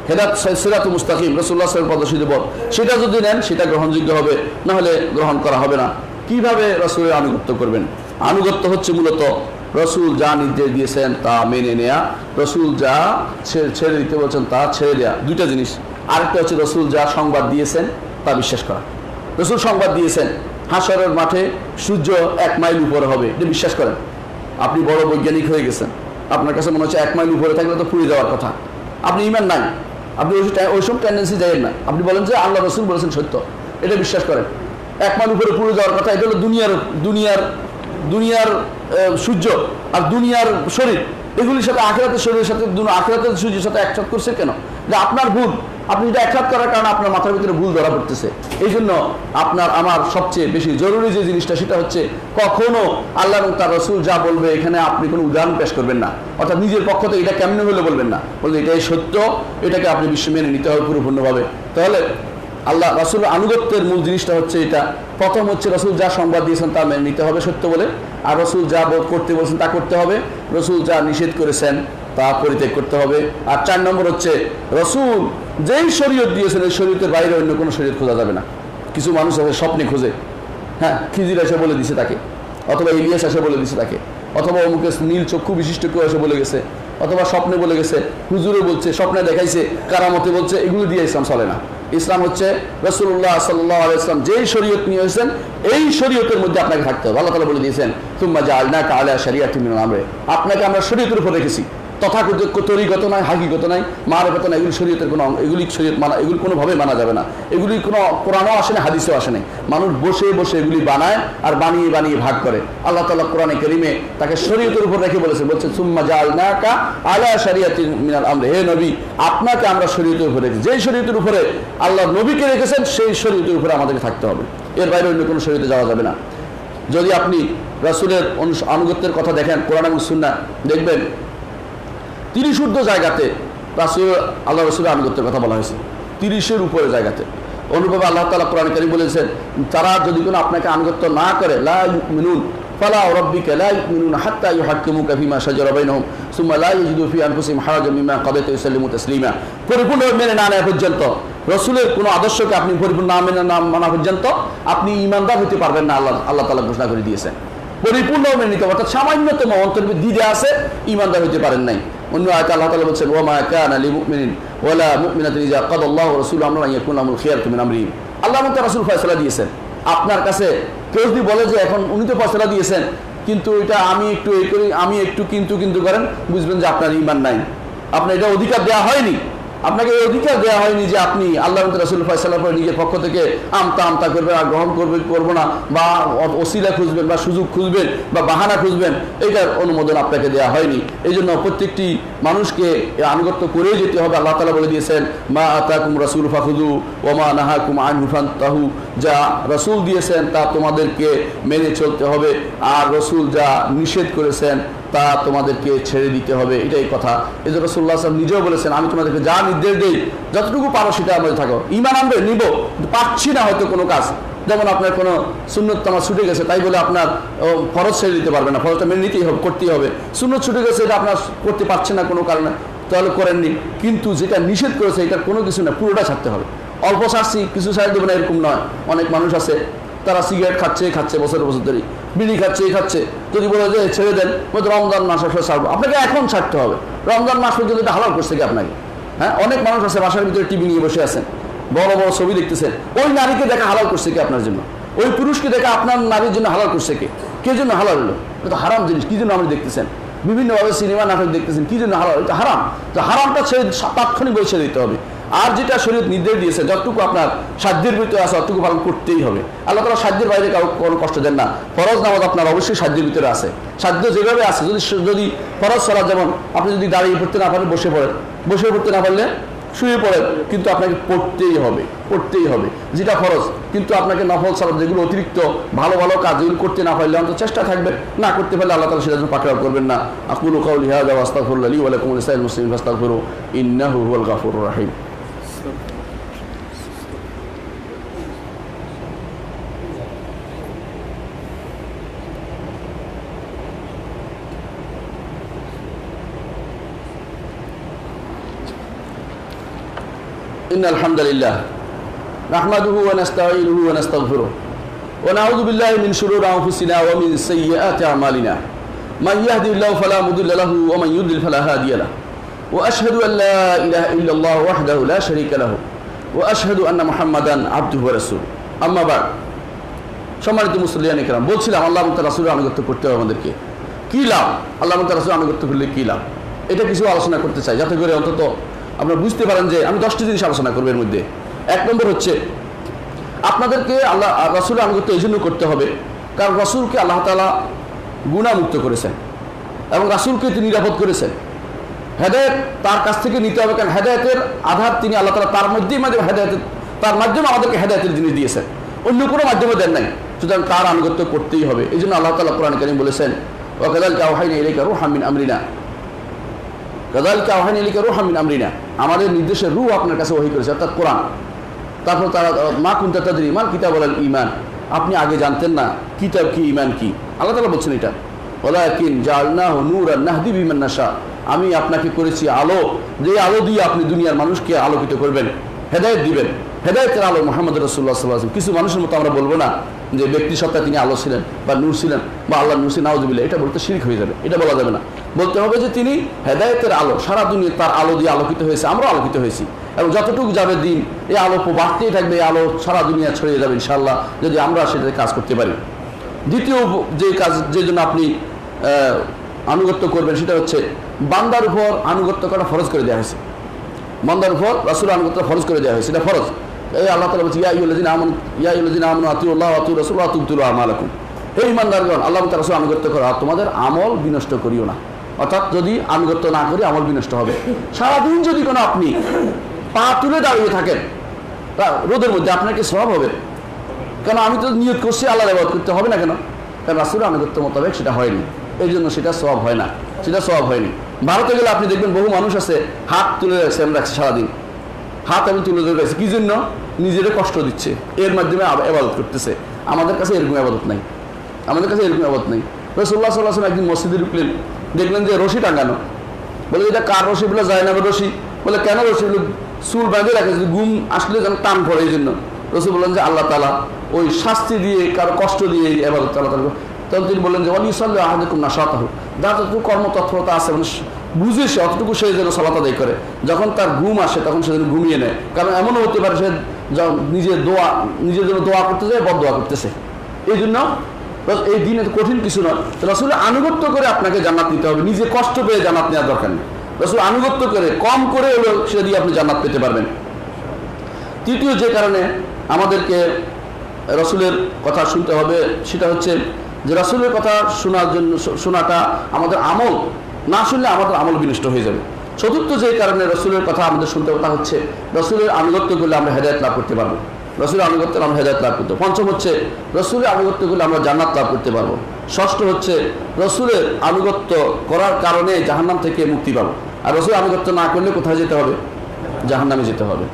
হেদাত সেরাত মুস্তাকিম রসুল্লাহ প্রদর্শিত পথ সেটা যদি নেন, সেটা গ্রহণযোগ্য হবে না হলে গ্রহণ করা হবে না। কীভাবে রসুলের আনুগত্য করবেন? আনুগত্য হচ্ছে মূলত, রসুল যা নির্দেশ দিয়েছেন তা মেনে নেয়া। রসুল যা ছেড়ে দিতে বলছেন তা ছেড়ে দেয়া। দুইটা জিনিস। আরেকটা হচ্ছে রসুল যা সংবাদ দিয়েছেন, তা বিশ্বাস করা। রসুল সংবাদ দিয়েছেন হাসরের মাঠে সূর্য এক মাইল উপরে হবে, এটা বিশ্বাস করেন। আপনি বড় বৈজ্ঞানিক হয়ে গেছেন। আপনার কাছে মনে হচ্ছে এক মাইল উপরে থাকলে তো পুড়ে যাওয়ার কথা। আপনি ইমান নাই। আপনি ওই ওইসব টেন্ডেন্সি যাইয়েন না। আপনি বলেন যে আল্লাহ রসুল বলেছেন সত্য। এটা বিশ্বাস করেন। এক মাইল উপরে পুড়ে যাওয়ার কথা, এটা হলো দুনিয়ার দুনিয়ার দুনিয়ার সূর্য আর দুনিয়ার শরীর। এগুলির সাথে আখেরাতের শরীরের সাথে আখেরাতের সূর্যের সাথে একসাথ করছে কেন? যে আপনার ভুল আপনি এটা একসাথ করার কারণে আপনার মাথার ভিতরে ভুল ধরা পড়তেছে, এই জন্য আপনার আমার সবচেয়ে বেশি জরুরি যে জিনিসটা, সেটা হচ্ছে কখনো আল্লাহ এবং তার রসুল যা বলবে, এখানে আপনি কোনো উদাহরণ পেশ করবেন না। অর্থাৎ নিজের পক্ষ থেকে এটা কেমনে হলে বলবেন না। বলতে এটাই সত্য, এটাকে আপনি বিশ্ব মেনে নিতে হবে পুরোপূর্ণভাবে। তাহলে আল্লাহ রসুল আনুগত্যের মূল জিনিসটা হচ্ছে এটা। প্রথম হচ্ছে রসুল যা সংবাদ দিয়েছেন তা মেনে নিতে হবে সত্য বলে। আর রসুল যা করতে বলছেন তা করতে হবে। রসুল যা নিষেধ করেছেন তা পরিত্যাগ করতে হবে। আর চার নম্বর হচ্ছে রসুল যেই শরীয়ত দিয়েছেন, এই শরীয়তের বাইরে অন্য কোনো শরীয়ত খোঁজা যাবে না। কিছু মানুষ আছে স্বপ্নে খোঁজে। হ্যাঁ খিজির এসে বলে দিছে তাকে। অথবা ইলিয়াস এসে বলে দিছে তাকে। অথবা অমুকে নীল চক্ষু বিশিষ্ট কেউ এসে বলে গেছে। অথবা স্বপ্নে বলে গেছে হুজুরে বলছে, স্বপ্নে দেখাইছে, কারামতে বলছে, এগুলো দিয়ে ইসলাম চলে না। ইসলাম হচ্ছে রসুল্লাহ সাল্লাহ ইসলাম যেই শরীয়ত নিয়ে এসেছেন, এই শরীয়তের মধ্যে আপনাকে থাকতে হবে। আল্লাহ তালা বলে দিয়েছেন তুম্মা যা আলনা কালা শরিয়া তুমি আমরে। আপনাকে আমরা শরীয়তের উপর রেখেছি। তথাকথিত তরিগত নয় হাকিগত নয় মারগত নয় এগুলি শরীয়তের কোনো এগুলি শরীয়ত মানা, এগুলি কোনোভাবে মানা যাবে না। এগুলি কোনো কোরআনও আসে না, হাদিসেও আসে নাই মানুষ বসে বসে এগুলি বানায় আর বানিয়ে বানিয়ে ভাগ করে। আল্লাহ তালা কোরআনে করিমে তাকে শরীয়তের উপর রেখে বলেছে, বলছে, সুম্মা জাল নাকা আলা শরিয়াতি মিনাল আমরে। হে নবী, আপনাকে আমরা শরীয়তের উপরে রেখেছি। যেই শরীয়তের উপরে আল্লাহ নবীকে রেখেছেন, সেই শরীয়তের উপরে আমাদেরকে থাকতে হবে। এর বাইরে অন্য কোনো শরীয়তে যাওয়া যাবে না। যদি আপনি রাসুলের আনুগত্যের কথা দেখেন, কোরআন এবং সুন্না দেখবেন তিরিশ ঊর্ধ্ব জায়গাতে রাসুল আল্লাহ রসুলের আনুগত্যের কথা বলা হয়েছে। তিরিশের উপরে জায়গাতে। অনুভবে আল্লাহ তালা কোরআন কারিম বলেছেন তারা যদি কোনো আপনাকে আনুগত্য না করে, লা মিনুন ফালা রব্বিকা লা ইউমিনুন হাত্তা ইউহাক্কিমুকা ফিমা শাজারা বাইনহুম, সুম্মা লা ইয়াজিদু ফি আনফুসিহিম হারাজাম মিম্মা কাদাইতা ইউসাল্লিমু তাসলিমা। পরিপূর্ণ মেনে না পর্যন্ত, রসুলের আদর্শকে আপনি মানা পর্যন্ত, আপনি ইমানদার হতে পারবেন না, আল্লাহ আল্লাহ তালা ঘোষণা করে দিয়েছেন। পরিপূর্ণ মেনে নিতে। অর্থাৎ সামান্যতম অন্তর্ভুক্ত দিদে আছে ইমানদার হতে পারেন নাই। অন্য আল্লাহ তালা বলছেন ওমা কান আলী মুমিনিন ইয়াকুন লাহুমুল খিয়ারতু মিন আমরিহিম আল্লাহ তার রাসূল ফয়সালা দিয়েছেন। আপনার কাছে কেউ যদি বলে যে এখন উনি তো ফয়সালা দিয়েছেন, কিন্তু এটা আমি একটু এই করি, আমি একটু কিন্তু কিন্তু করেন, বুঝবেন যে আপনার ইমান নাই। আপনার এটা অধিকার দেওয়া হয়নি। আপনাকে এই অধিকার দেওয়া হয়নি যে আপনি আল্লাহ রাসুল ফয়সালার পরে নিজের পক্ষ থেকে আমতা আমতা করবেন আর গ্রহণ করবেন করব না, বা অ- ওসিলা খুঁজবেন, বা সুযোগ খুঁজবেন, বা বাহানা খুঁজবেন, এইটার অনুমোদন আপনাকে দেওয়া হয়নি। এই জন্য প্রত্যেকটি মানুষকে আনুগত্য করেই যেতে হবে। আল্লাহ তালা বলে দিয়েছেন, মা আতাকুম রাসুল ফাহুদু ওমা নাহাকুম আনহুফান তাহু যা রসুল দিয়েছেন, তা তোমাদেরকে মেনে চলতে হবে। আর রসুল যা নিষেধ করেছেন তা তোমাদেরকে ছেড়ে দিতে হবে, এটাই কথা। এই জন্য রসুল্লাহ নিজেও বলেছেন, আমি তোমাদেরকে যা নির্দেশ দিই, যতটুকু পারো সেটা আমাদের থাকো। ইমান আনবে, নিব পারছি না হয়তো কোনো কাজ। যেমন আপনার কোনো সুন্নত আমার ছুটে গেছে, তাই বলে আপনার ফরজ ছেড়ে দিতে পারবে না, ফরজটা মেনে নিতেই হবে, করতেই হবে। সুন্নত ছুটে গেছে, এটা আপনার করতে পারছে না কোনো কারণে, তাহলে করেননি। কিন্তু যেটা নিষেধ করেছে এটা কোনো কিছু না, পুরোটা ছাড়তে হবে। অল্প ছাড়ছি কিছু ছাড় দেবে না, এরকম নয়। অনেক মানুষ আছে, তারা সিগারেট খাচ্ছে খাচ্ছে বছর বছর ধরে বিড়ি খাচ্ছে এই খাচ্ছে। যদি বলে যে, ছেড়ে দেন, বলতে রমজান মাস আসলে ছাড়বো। আপনাকে এখন ছাড়তে হবে। রমজান মাস পর্যন্ত এটা হালাল করছে কি আপনাকে? হ্যাঁ? অনেক মানুষ আছে বাসার ভিতরে টিভি নিয়ে বসে আছেন। বড় বড় ছবি দেখতেছেন। ওই নারীকে দেখা হালাল করছে কি আপনার জন্য? ওই পুরুষকে দেখা আপনার নারীর জন্য হালাল করছে কে? কে জন্য হালাল হলো? এটা হারাম জিনিস, কি জন্য আপনি দেখতেছেন? বিভিন্নভাবে সিনেমা, নাটক দেখতেছেন, কি জন্য হারাম এটা হারাম। তো হারামটা ছেড়ে, তাৎক্ষণিক বসে দিতে হবে। আর যেটা শরীর নির্দেশ দিয়েছে, যতটুকু আপনার সাধ্যের ভিতরে আছে, ততটুকু পালন করতেই হবে। আল্লাহ তালা সাধ্যের বাইরে কাউ কোনো কষ্ট দেন না। ফরজ নামাজ আপনার অবশ্যই সাধ্যের ভিতরে আছে। সাধ্য যেভাবে আছে, যদি যদি ফরজ সরা যেমন আপনি যদি দাঁড়িয়ে পড়তে না পারেন, বসে পড়েন। বসে পড়তে না পারলে শুয়ে পড়েন, কিন্তু আপনাকে পড়তেই হবে পড়তেই হবে। যেটা ফরজ, কিন্তু আপনাকে নফল সালাদ যেগুলো অতিরিক্ত ভালো ভালো কাজ যেগুলো করতে না পারলে অন্তত চেষ্টা থাকবে না করতে পারলে আল্লাহ তালা সেটা জন্য পাকড়াও করবেন না। আকুল কাউল হিহাজা আস্তাগফিরুল্লাহ লি ওয়া লাকুম মুসলিম লিসাইরিল মুসলিমিন ফাস্তাগফিরু ইন্নাহু হুয়াল রাহিম। إن الحمد لله نحمده ونستعينه ونستغفره ونعوذ بالله من شرور أنفسنا ومن سيئات أعمالنا. من يهدي الله فلا مضل له ومن يضلل فلا هادي له. وأشهد أن لا إله إلا الله وحده لا شريك له. وأشهد أن محمدا عبده ورسوله. أما بعد সম্মানিত মুসলিয়ান একরাম বলছিলাম আল্লাহ মত রাসুলের আনুগত্য করতে হবে আমাদেরকে। কী লাভ? আল্লাহ মত রাসুল আনুগত্য করলে কী লাভ? এটা কিছু আলোচনা করতে চাই যাতে করে অন্তত আপনারা বুঝতে পারেন যে আমি দশটি জিনিস আলোচনা করব এর মধ্যে। এক নম্বর হচ্ছে, আপনাদেরকে আল্লাহ রাসুলের আনুগত্য এই জন্য করতে হবে, কারণ রাসুলকে আল্লাহ তালা গুণামুক্ত করেছেন এবং রাসুলকে তিনি নিরাপদ করেছেন। হেদায়ত তার কাছ থেকে নিতে হবে, কারণ হেদায়তের আধার তিনি আল্লাহ তালা তার মধ্যেই মাধ্যমে হেদায়তের তার মাধ্যমে আমাদেরকে হেদায়তের জিনিস দিয়েছেন। অন্য কোনো মাধ্যমে দেন নাই। সুতরাং তার আনুগত্য করতেই হবে। এই জন্য আল্লাহ তালা কোরআন করিম বলেছেন ও কাদাল কাউহাইন এলিকা রু হামিন আমরিনা। কাদাল কাউহাইন এলিকা রু হামিন আমরিনা। আমাদের নির্দেশের রু আপনার কাছে ওহি করেছে, অর্থাৎ কোরআন। তারপর তারা, মা কুন্তা তাদের ইমান কিতাব বলেন ইমান আপনি আগে জানতেন না, কিতাব কি ইমান কি? আল্লাহ তালা বলছেন এটা। ওলাকিন জালনাহ নূর আর নাহদি ইমান নাশা। আমি আপনাকে করেছি আলো, যে আলো দিয়ে আপনি দুনিয়ার মানুষকে আলোকিত করবেন, হেদায়ত দিবেন। হেদায়তের আলো মোহাম্মদ রসুল্লাহ সাল্লাহ কিছু মানুষের মতো আমরা বলব না। যে ব্যক্তি সত্তা তিনি আলো ছিলেন বা নূর ছিলেন বা আল্লাহ নূর নাউজবিল্লা এটা বলতে শিরিক হয়ে যাবে, এটা বলা যাবে না। বলতে হবে যে তিনি হেদায়তের আলো, সারা দুনিয়া তার আলো দিয়ে আলোকিত হয়েছে আমরাও আলোকিত হয়েছি। এবং যতটুকু যাবে দিন, এই আলো বাড়তেই থাকবে, এই আলো সারা দুনিয়া ছড়িয়ে যাবে ইনশাল্লাহ যদি আমরা সেটাতে কাজ করতে পারি। দ্বিতীয় যে কাজ, যে জন্য আপনি আনুগত্য করবেন, সেটা হচ্ছে বান্দার উপর আনুগত্য করা ফরজ করে দেওয়া হয়েছে। বান্দার উপর রাসুল আনুগত্য ফরজ করে দেওয়া হয়েছে, এটা ফরজ। এই আল্লাহ তালা বলছে আমন আমন আতিউল্লাহ আতু রসুল এই ইমানদারগণ আল্লাহ তার রাসুল আনুগত্য করো, আর তোমাদের আমল বিনষ্ট করিও না। অর্থাৎ যদি আনুগত্য না করি, আমল বিনষ্ট হবে। সারাদিন যদি কোনো আপনি পা তুলে দাঁড়িয়ে থাকেন রোদের মধ্যে আপনার কি স্বভাব হবে? কেন আমি তো নিয়োগ করছি আল্লাহ ব্যবহার করতে হবে না কেন? কারণ রাসুল আনুগত্য মোতাবেক সেটা হয়নি। এই জন্য সেটা সব হয় না। সেটা সব হয়নি। ভারতে গেলে আপনি দেখবেন বহু মানুষ আছে, হাত তুলে রাখছে সারাদিন। হাত আমি তুলে ধরে রাখছি। কি জন্য? নিজেরে কষ্ট দিচ্ছে। এর মাধ্যমে আব- এবাদত করতেছে। আমাদের কাছে এরকম আবাদত নাই। আমাদের কাছে এরকম আবাদত নেই। রসুল্লাহ সাল্লাহ একদিন মসজিদে ঢুকলেন। দেখলেন যে রশি টাঙ্গানো বলে, এটা কার রশি? বলে যায় না রশি। বলে, কেন রশি? বলে, চুল বেঁধে রাখে, যদি ঘুম আসলে যেন টান পড়ে এই জন্য রসুল বললেন যে, আল্লাহ তালা ওই শাস্তি দিয়ে, কারও কষ্ট দিয়ে এবার আল্লাহ তখন তিনি বললেন যে অলি সাল্লাহ আহাদুকুম না সতাহ যার যতটুকু কর্মতৎপরতা আছে মানে বুঝে সে অতটুকু সে যেন সালাত আদায় করে। যখন তার ঘুম আসে, তখন সে যেন ঘুমিয়ে নেয়। কারণ এমনও হতে পারে সে নিজের দোয়া নিজের জন্য দোয়া করতে যায়, বদ দোয়া করতেছে। এই জন্য এই দিনে তো কঠিন কিছু নয়। রসুল আনুগত্য করে আপনাকে জান্নাত নিতে হবে। নিজে কষ্ট পেয়ে জান্নাত নেওয়ার দরকার নেই। রসুল আনুগত্য করে, কম করে হলেও সেটা দিয়ে আপনি জান্নাত পেতে পারবেন। তৃতীয় যে কারণে আমাদেরকে রসুলের কথা শুনতে হবে, সেটা হচ্ছে যে রসুলের কথা শোনার জন্য শোনাটা আমাদের আমল। না শুনলে আমাদের আমল বিনষ্ট হয়ে যাবে। চতুর্থ যে কারণে রসুলের কথা আমাদের শুনতে তা হচ্ছে, রসুলের আনুগত্য করলে আমরা হেদায়ত লাভ করতে পারব। রসুলের আনুগত্য আমরা হেদায়ত লাভ করতে পঞ্চম হচ্ছে, রসুলের আনুগত্য করলে আমরা জান্নাত লাভ করতে পারব। ষষ্ঠ হচ্ছে, রসুলের আনুগত্য করার কারণে জাহান্নাম থেকে মুক্তি পাবো। আর রসুলের আনুগত্য না করলে কোথায় যেতে হবে? জাহান্নামে যেতে হবে।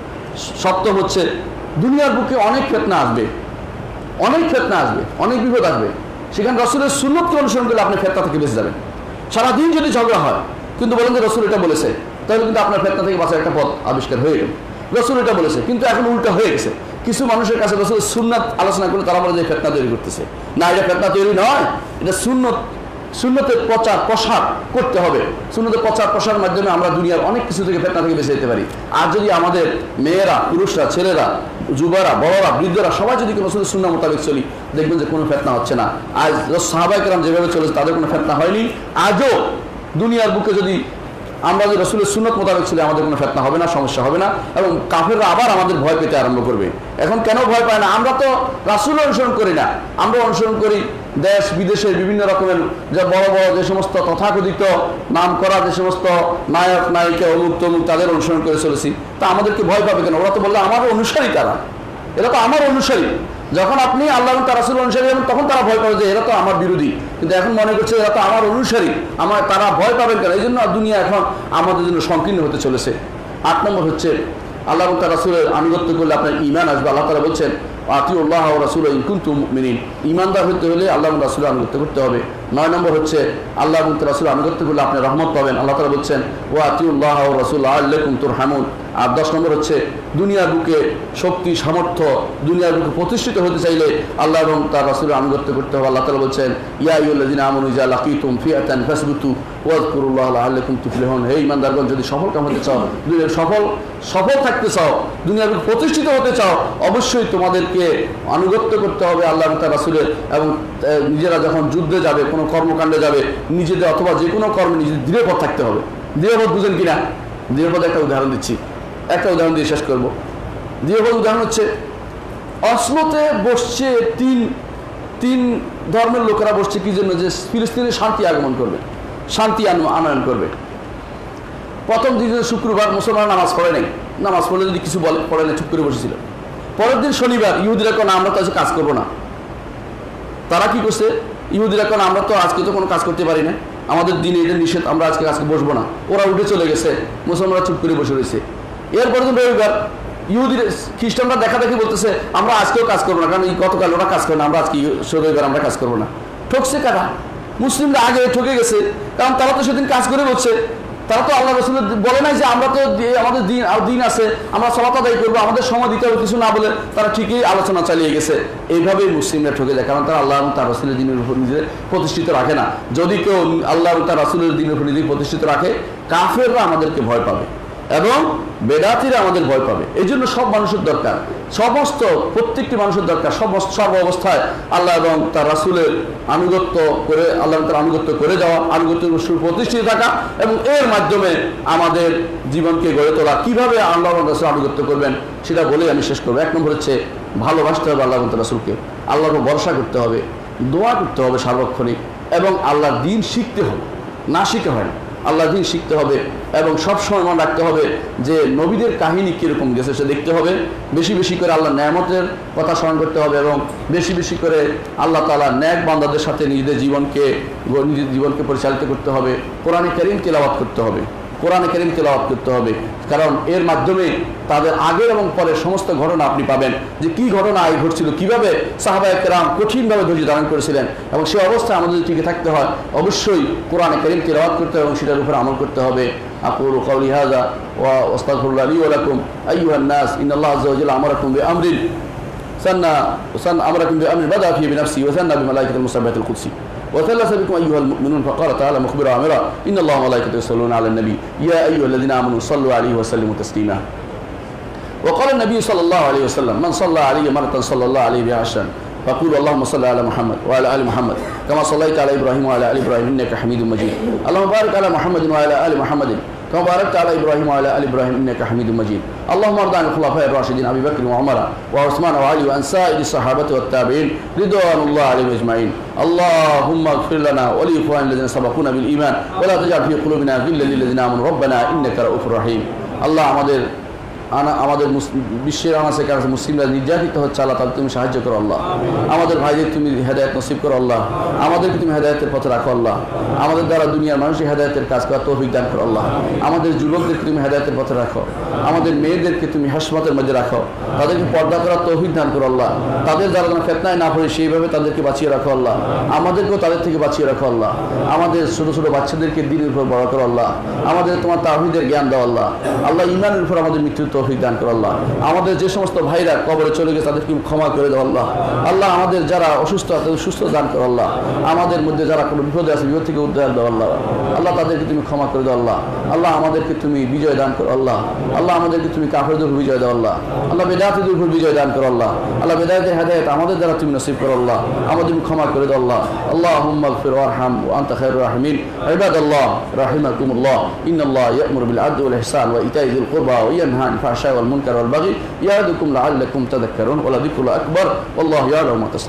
সপ্তম হচ্ছে, দুনিয়ার বুকে অনেক ফেতনা আসবে। অনেক ফেতনা আসবে, অনেক বিপদ আসবে। সেখানে রসুলের সুন্নতকে অনুসরণ করলে আপনি ফেতনা থেকে বেঁচে যাবেন। সারাদিন যদি ঝগড়া হয়, কিন্তু বলেন যে রসুল এটা বলেছে, তাহলে কিন্তু আপনার ফেতনা থেকে বাঁচার একটা পথ আবিষ্কার হয়ে গেল। রসুল এটা বলেছে, কিন্তু এখন উল্টা হয়ে গেছে। কিছু মানুষের কাছে রসুল সুন্নাত আলোচনা করলে তারা বলে যে ফেতনা তৈরি করতেছে। না, এটা ফেতনা তৈরি নয়, এটা সুন্নত সুন্নতের প্রচার, প্রসার করতে হবে। সুন্নতের প্রচার, প্রসারের মাধ্যমে আমরা দুনিয়ার অনেক কিছু থেকে ফেতনা থেকে বেঁচে যেতে পারি। আর যদি আমাদের মেয়েরা, পুরুষরা, ছেলেরা, যুবরা, বড়রা, বৃদ্ধরা সবাই যদি কোনো শুধু শূন্য মোতাবেক চলি, দেখবেন যে কোনো ফেতনা হচ্ছে না। আজ সাহাবাইকেরাম যেভাবে চলেছে, তাদের কোনো ফেতনা হয়নি। আজও দুনিয়ার বুকে যদি আমরা যে রসুলের সুন্নত মোতাবেক ছিল আমাদের কোনো ফেতনা হবে না, সমস্যা হবে না। এবং কাফেররা আবার আমাদের ভয় পেতে আরম্ভ করবে। এখন কেন ভয় পায় না? আমরা তো রাসুল অনুসরণ করি না। আমরা অনুসরণ করি দেশ বিদেশের বিভিন্ন রকমের যে বড় বড় যে সমস্ত তথাকথিত নাম করা যে সমস্ত নায়ক, নায়িকা, অমুক তমুক তাদের অনুসরণ করে চলেছি। তা আমাদেরকে ভয় পাবে কেন? ওরা তো বলল, আমার অনুসারী তারা। এরা তো আমার অনুসারী। যখন আপনি আল্লাহ তারাসুল অনুসারী হবেন, তখন তারা ভয় পাবে যে এরা তো আমার বিরোধী। কিন্তু এখন মনে করছে এরা তো আমার অনুসারী। আমার, তারা ভয় পাবেন কেন? এই জন্য দুনিয়া এখন আমাদের জন্য সংকীর্ণ হতে চলেছে। আট নম্বর হচ্ছে আল্লাহ তার রাসুলের আনুগত্য করলে আপনার ইমান আসবে। আল্লাহ তালা বলছেন, আতিউল্লাহ রাসুল ইনকুন্তু মিনিন ইমানদার হতে হলে আল্লাহ রাসুল আনুগত্য করতে হবে। নয় নম্বর হচ্ছে, আল্লাহ তার রাসুল আনুগত্য করলে আপনি রহমত পাবেন। আল্লাহ তালা বলছেন ও আতিউল্লাহ রাসুল আল্লাহ কুমতুর হামুদ আর দশ নম্বর হচ্ছে দুনিয়ার বুকে শক্তি, সামর্থ্য, দুনিয়ার বুকে প্রতিষ্ঠিত হতে চাইলে আল্লাহ এবং তার রাসুলের আনুগত্য করতে হবে। আল্লাহ তালা বলছেন, ইয়া ইউল্লাদিন আমন ইজা লাকিতুম ফিয়াতান ফাসবুতু ওয়াজকুরুল্লাহ আল্লাকুম তুফলিহুন। হে ইমানদারগণ যদি সফল কাম হতে চাও দুনিয়ার সফল সফল থাকতে চাও, দুনিয়ার বুকে প্রতিষ্ঠিত হতে চাও, অবশ্যই তোমাদেরকে আনুগত্য করতে হবে আল্লাহ এবং তার রাসুলের এবং নিজেরা যখন যুদ্ধে যাবে, কোনো কর্মকাণ্ডে যাবে, নিজেদের অথবা যে কোনো কর্মে নিজেদের দৃঢ়পথ থাকতে হবে। দৃঢ়পথ বুঝেন কিনা? দৃঢ়পথ একটা উদাহরণ দিচ্ছি। একটা উদাহরণ দিয়ে শেষ করব। দৃঢ়পথ উদাহরণ হচ্ছে অসলোতে বসছে তিন তিন ধর্মের লোকেরা বসছে কি জন্য? যে ফিলিস্তিনে শান্তি আগমন করবে, শান্তি আন- আনয়ন করবে। প্রথম দিন শুক্রবার মুসলমান নামাজ পড়ে নাই। নামাজ পড়লে যদি কিছু বলে, পড়ে না চুপ করে বসেছিল। পরের দিন শনিবার, ইহুদিরা কোনো আমরা তো আজকে কাজ করব না। তারা কি করছে? ইহুদিরা কারণ আমরা তো আজকে তো কোনো কাজ করতে পারি না। আমাদের দিনে এটা নিষেধ, আমরা আজকে আজকে বসবো না। ওরা উঠে চলে গেছে। মুসলমানরা চুপ করে বসে রয়েছে। এরপরে তো রবিবার ইহুদির খ্রিস্টানরা দেখা দেখি বলতেছে, আমরা আজকেও কাজ করব না, কারণ এই গতকাল ওরা কাজ করে না, আমরা আজকে রবিবার আমরা কাজ করব না। ঠকছে কারা? মুসলিমরা আগে ঠকে গেছে, কারণ তারা তো সেদিন কাজ করে বলছে। তারা তো আল্লাহ রসুল বলে নাই যে আমরা তো আমাদের দিন দিন আছে, আমরা সলাত আদায় করব, আমাদের সময় দিতে হবে, কিছু না বলে তারা ঠিকই আলোচনা চালিয়ে গেছে। এইভাবেই মুসলিমরা ঠকে যায়, কারণ তারা আল্লাহ তার রসুলের দিনের উপর নিজে প্রতিষ্ঠিত রাখে না। যদি কেউ আল্লাহ তার রসুলের দিনের উপর নিজে প্রতিষ্ঠিত রাখে, কাফেররা আমাদেরকে ভয় পাবে। এবং বেদাতিরা আমাদের ভয় পাবে। এই জন্য সব মানুষের দরকার। সমস্ত, প্রত্যেকটি মানুষের দরকার। সমস্ত, সর্ব অবস্থায় আল্লাহ এবং তার রাসুলের আনুগত্য করে, আল্লাহ তার আনুগত্য করে যাওয়া, আনুগত্য সুপ্রতিষ্ঠিত থাকা এবং এর মাধ্যমে আমাদের জীবনকে গড়ে তোলা। কীভাবে আল্লাহ রাসুল আনুগত্য করবেন সেটা বলেই আমি শেষ করব। এক নম্বর হচ্ছে ভালোবাসতে হবে আল্লাহ রাসুলকে। আল্লাহর উপর ভরসা করতে হবে, দোয়া করতে হবে সার্বক্ষণিক এবং আল্লাহর দিন শিখতে হবে। না শিখে হয় না। আল্লাহ দিন শিখতে হবে এবং সবসময় মনে রাখতে হবে যে নবীদের কাহিনী কীরকম গেছে সে দেখতে হবে। বেশি বেশি করে আল্লাহ ন্যায়ামতের কথা স্মরণ করতে হবে এবং বেশি বেশি করে আল্লাহ তালা ন্যাক বান্দাদের সাথে নিজেদের জীবনকে, নিজের জীবনকে পরিচালিত করতে হবে। কোরআনে কারিম তেলাবাদ করতে হবে। কোরআন করিম তেলাওয়াত করতে হবে। কারণ এর মাধ্যমে তাদের আগের এবং পরে সমস্ত ঘটনা আপনি পাবেন। যে কি ঘটনা আয় ঘটছিল, কীভাবে সাহাবায়ক রাম কঠিনভাবে ধৈর্য ধারণ করেছিলেন এবং সেই অবস্থায় আমাদের টিকে থাকতে হয়, অবশ্যই কোরআন করিম তেলাওয়াত করতে হবে এবং সেটার উপরে আমল করতে হবে। আকুল কৌলি হাজা ওয়া ওস্তাকুল্লা আলী ওলাকুম আইহান্নাস ইন্নআল্লাহ আজ্জাল আমরাকুম বে আমরিন সান্না সান আমরাকুম বে আমরিন বাদা ফি বিনাফসি ওয়া সান্না বিমালাইকাতুল মুসাব্বাতুল কুদসি। وثلث بكم أيها المؤمنون فقال تعالى مخبرا عامرا إن الله وملائكته يصلون على النبي. يا أيها الذين آمنوا صلوا عليه وسلموا تسليما. وقال النبي صلى الله عليه وسلم من صلى عليه مرة صلى الله عليه بها عشرا فقول اللهم صل على محمد وعلى آل محمد كما صليت على إبراهيم وعلى آل إبراهيم إنك حميد مجيد. اللهم بارك على محمد وعلى آل محمد. كما باركت على ابراهيم وعلى ال ابراهيم انك حميد مجيد اللهم ارض عن الخلفاء الراشدين ابي بكر وعمر وعثمان وعلي وعن سائر الصحابه والتابعين رضوان الله عليهم اجمعين اللهم اغفر لنا ولاخواننا الذين سبقونا بالايمان ولا تجعل في قلوبنا غلا للذين امنوا ربنا انك رؤوف رحيم الله আমাদের আনা- আমাদের বিশ্বের আনাসে কাছে মুসলিমরা নির্যাতিত হচ্ছে আল্লাহ তাদের তুমি সাহায্য করো আল্লাহ। আমাদের ভাইদের তুমি হেদায়ত নসিব করো আল্লাহ। আমাদেরকে তুমি হেদায়তের পথে রাখো আল্লাহ। আমাদের দ্বারা দুনিয়ার মানুষের হেদায়তের কাজ করা তৌফিক দান করো আল্লাহ। আমাদের যুবকদেরকে তুমি হেদায়তের পথে রাখো। আমাদের মেয়েদেরকে তুমি হাসপাতের মধ্যে রাখো। তাদেরকে পর্দা করার তৌফিক দান করো আল্লাহ। তাদের দ্বারা যেন ফেতনায় না পড়ে সেইভাবে তাদেরকে বাঁচিয়ে রাখো আল্লাহ। আমাদেরকেও তাদের থেকে বাঁচিয়ে রাখো আল্লাহ। আমাদের ছোট ছোট বাচ্চাদেরকে দিনের উপর বড় করো আল্লাহ। আমাদের তোমার তাহিদের জ্ঞান দাও আল্লাহ। আল্লাহ ইমানের উপর আমাদের মৃত্যুর তৌফিক দান করো আল্লাহ আমাদের যে সমস্ত ভাইরা কবরে চলে গেছে তাদেরকে ক্ষমা করে দাও আল্লাহ আল্লাহ আমাদের যারা অসুস্থ তাদের সুস্থ দান করো আল্লাহ আমাদের মধ্যে যারা কোনো বিপদে আছে বিপদ থেকে উদ্ধার দাও আল্লাহ আল্লাহ তাদেরকে তুমি ক্ষমা করে দাও আল্লাহ আল্লাহ আমাদেরকে তুমি বিজয় দান করো আল্লাহ আল্লাহ আমাদেরকে তুমি কাফেরদের উপর বিজয় দাও আল্লাহ আল্লাহ বেদাতিদের উপর বিজয় দান করো আল্লাহ আল্লাহ বেদায়তের হেদায়ত আমাদের দ্বারা তুমি নসিব করো আল্লাহ আমাদের তুমি ক্ষমা করে দাও আল্লাহ আল্লাহ اغفر وارحم وانت خير الراحمين عباد الله رحمكم الله ان الله يأمر بالعدل والاحسان وايتاء ذي القربى وينهى عن الفحشاء والمنكر والبغي يعظكم لعلكم تذكرون ولذكر الله أكبر والله يعلم ما تصنعون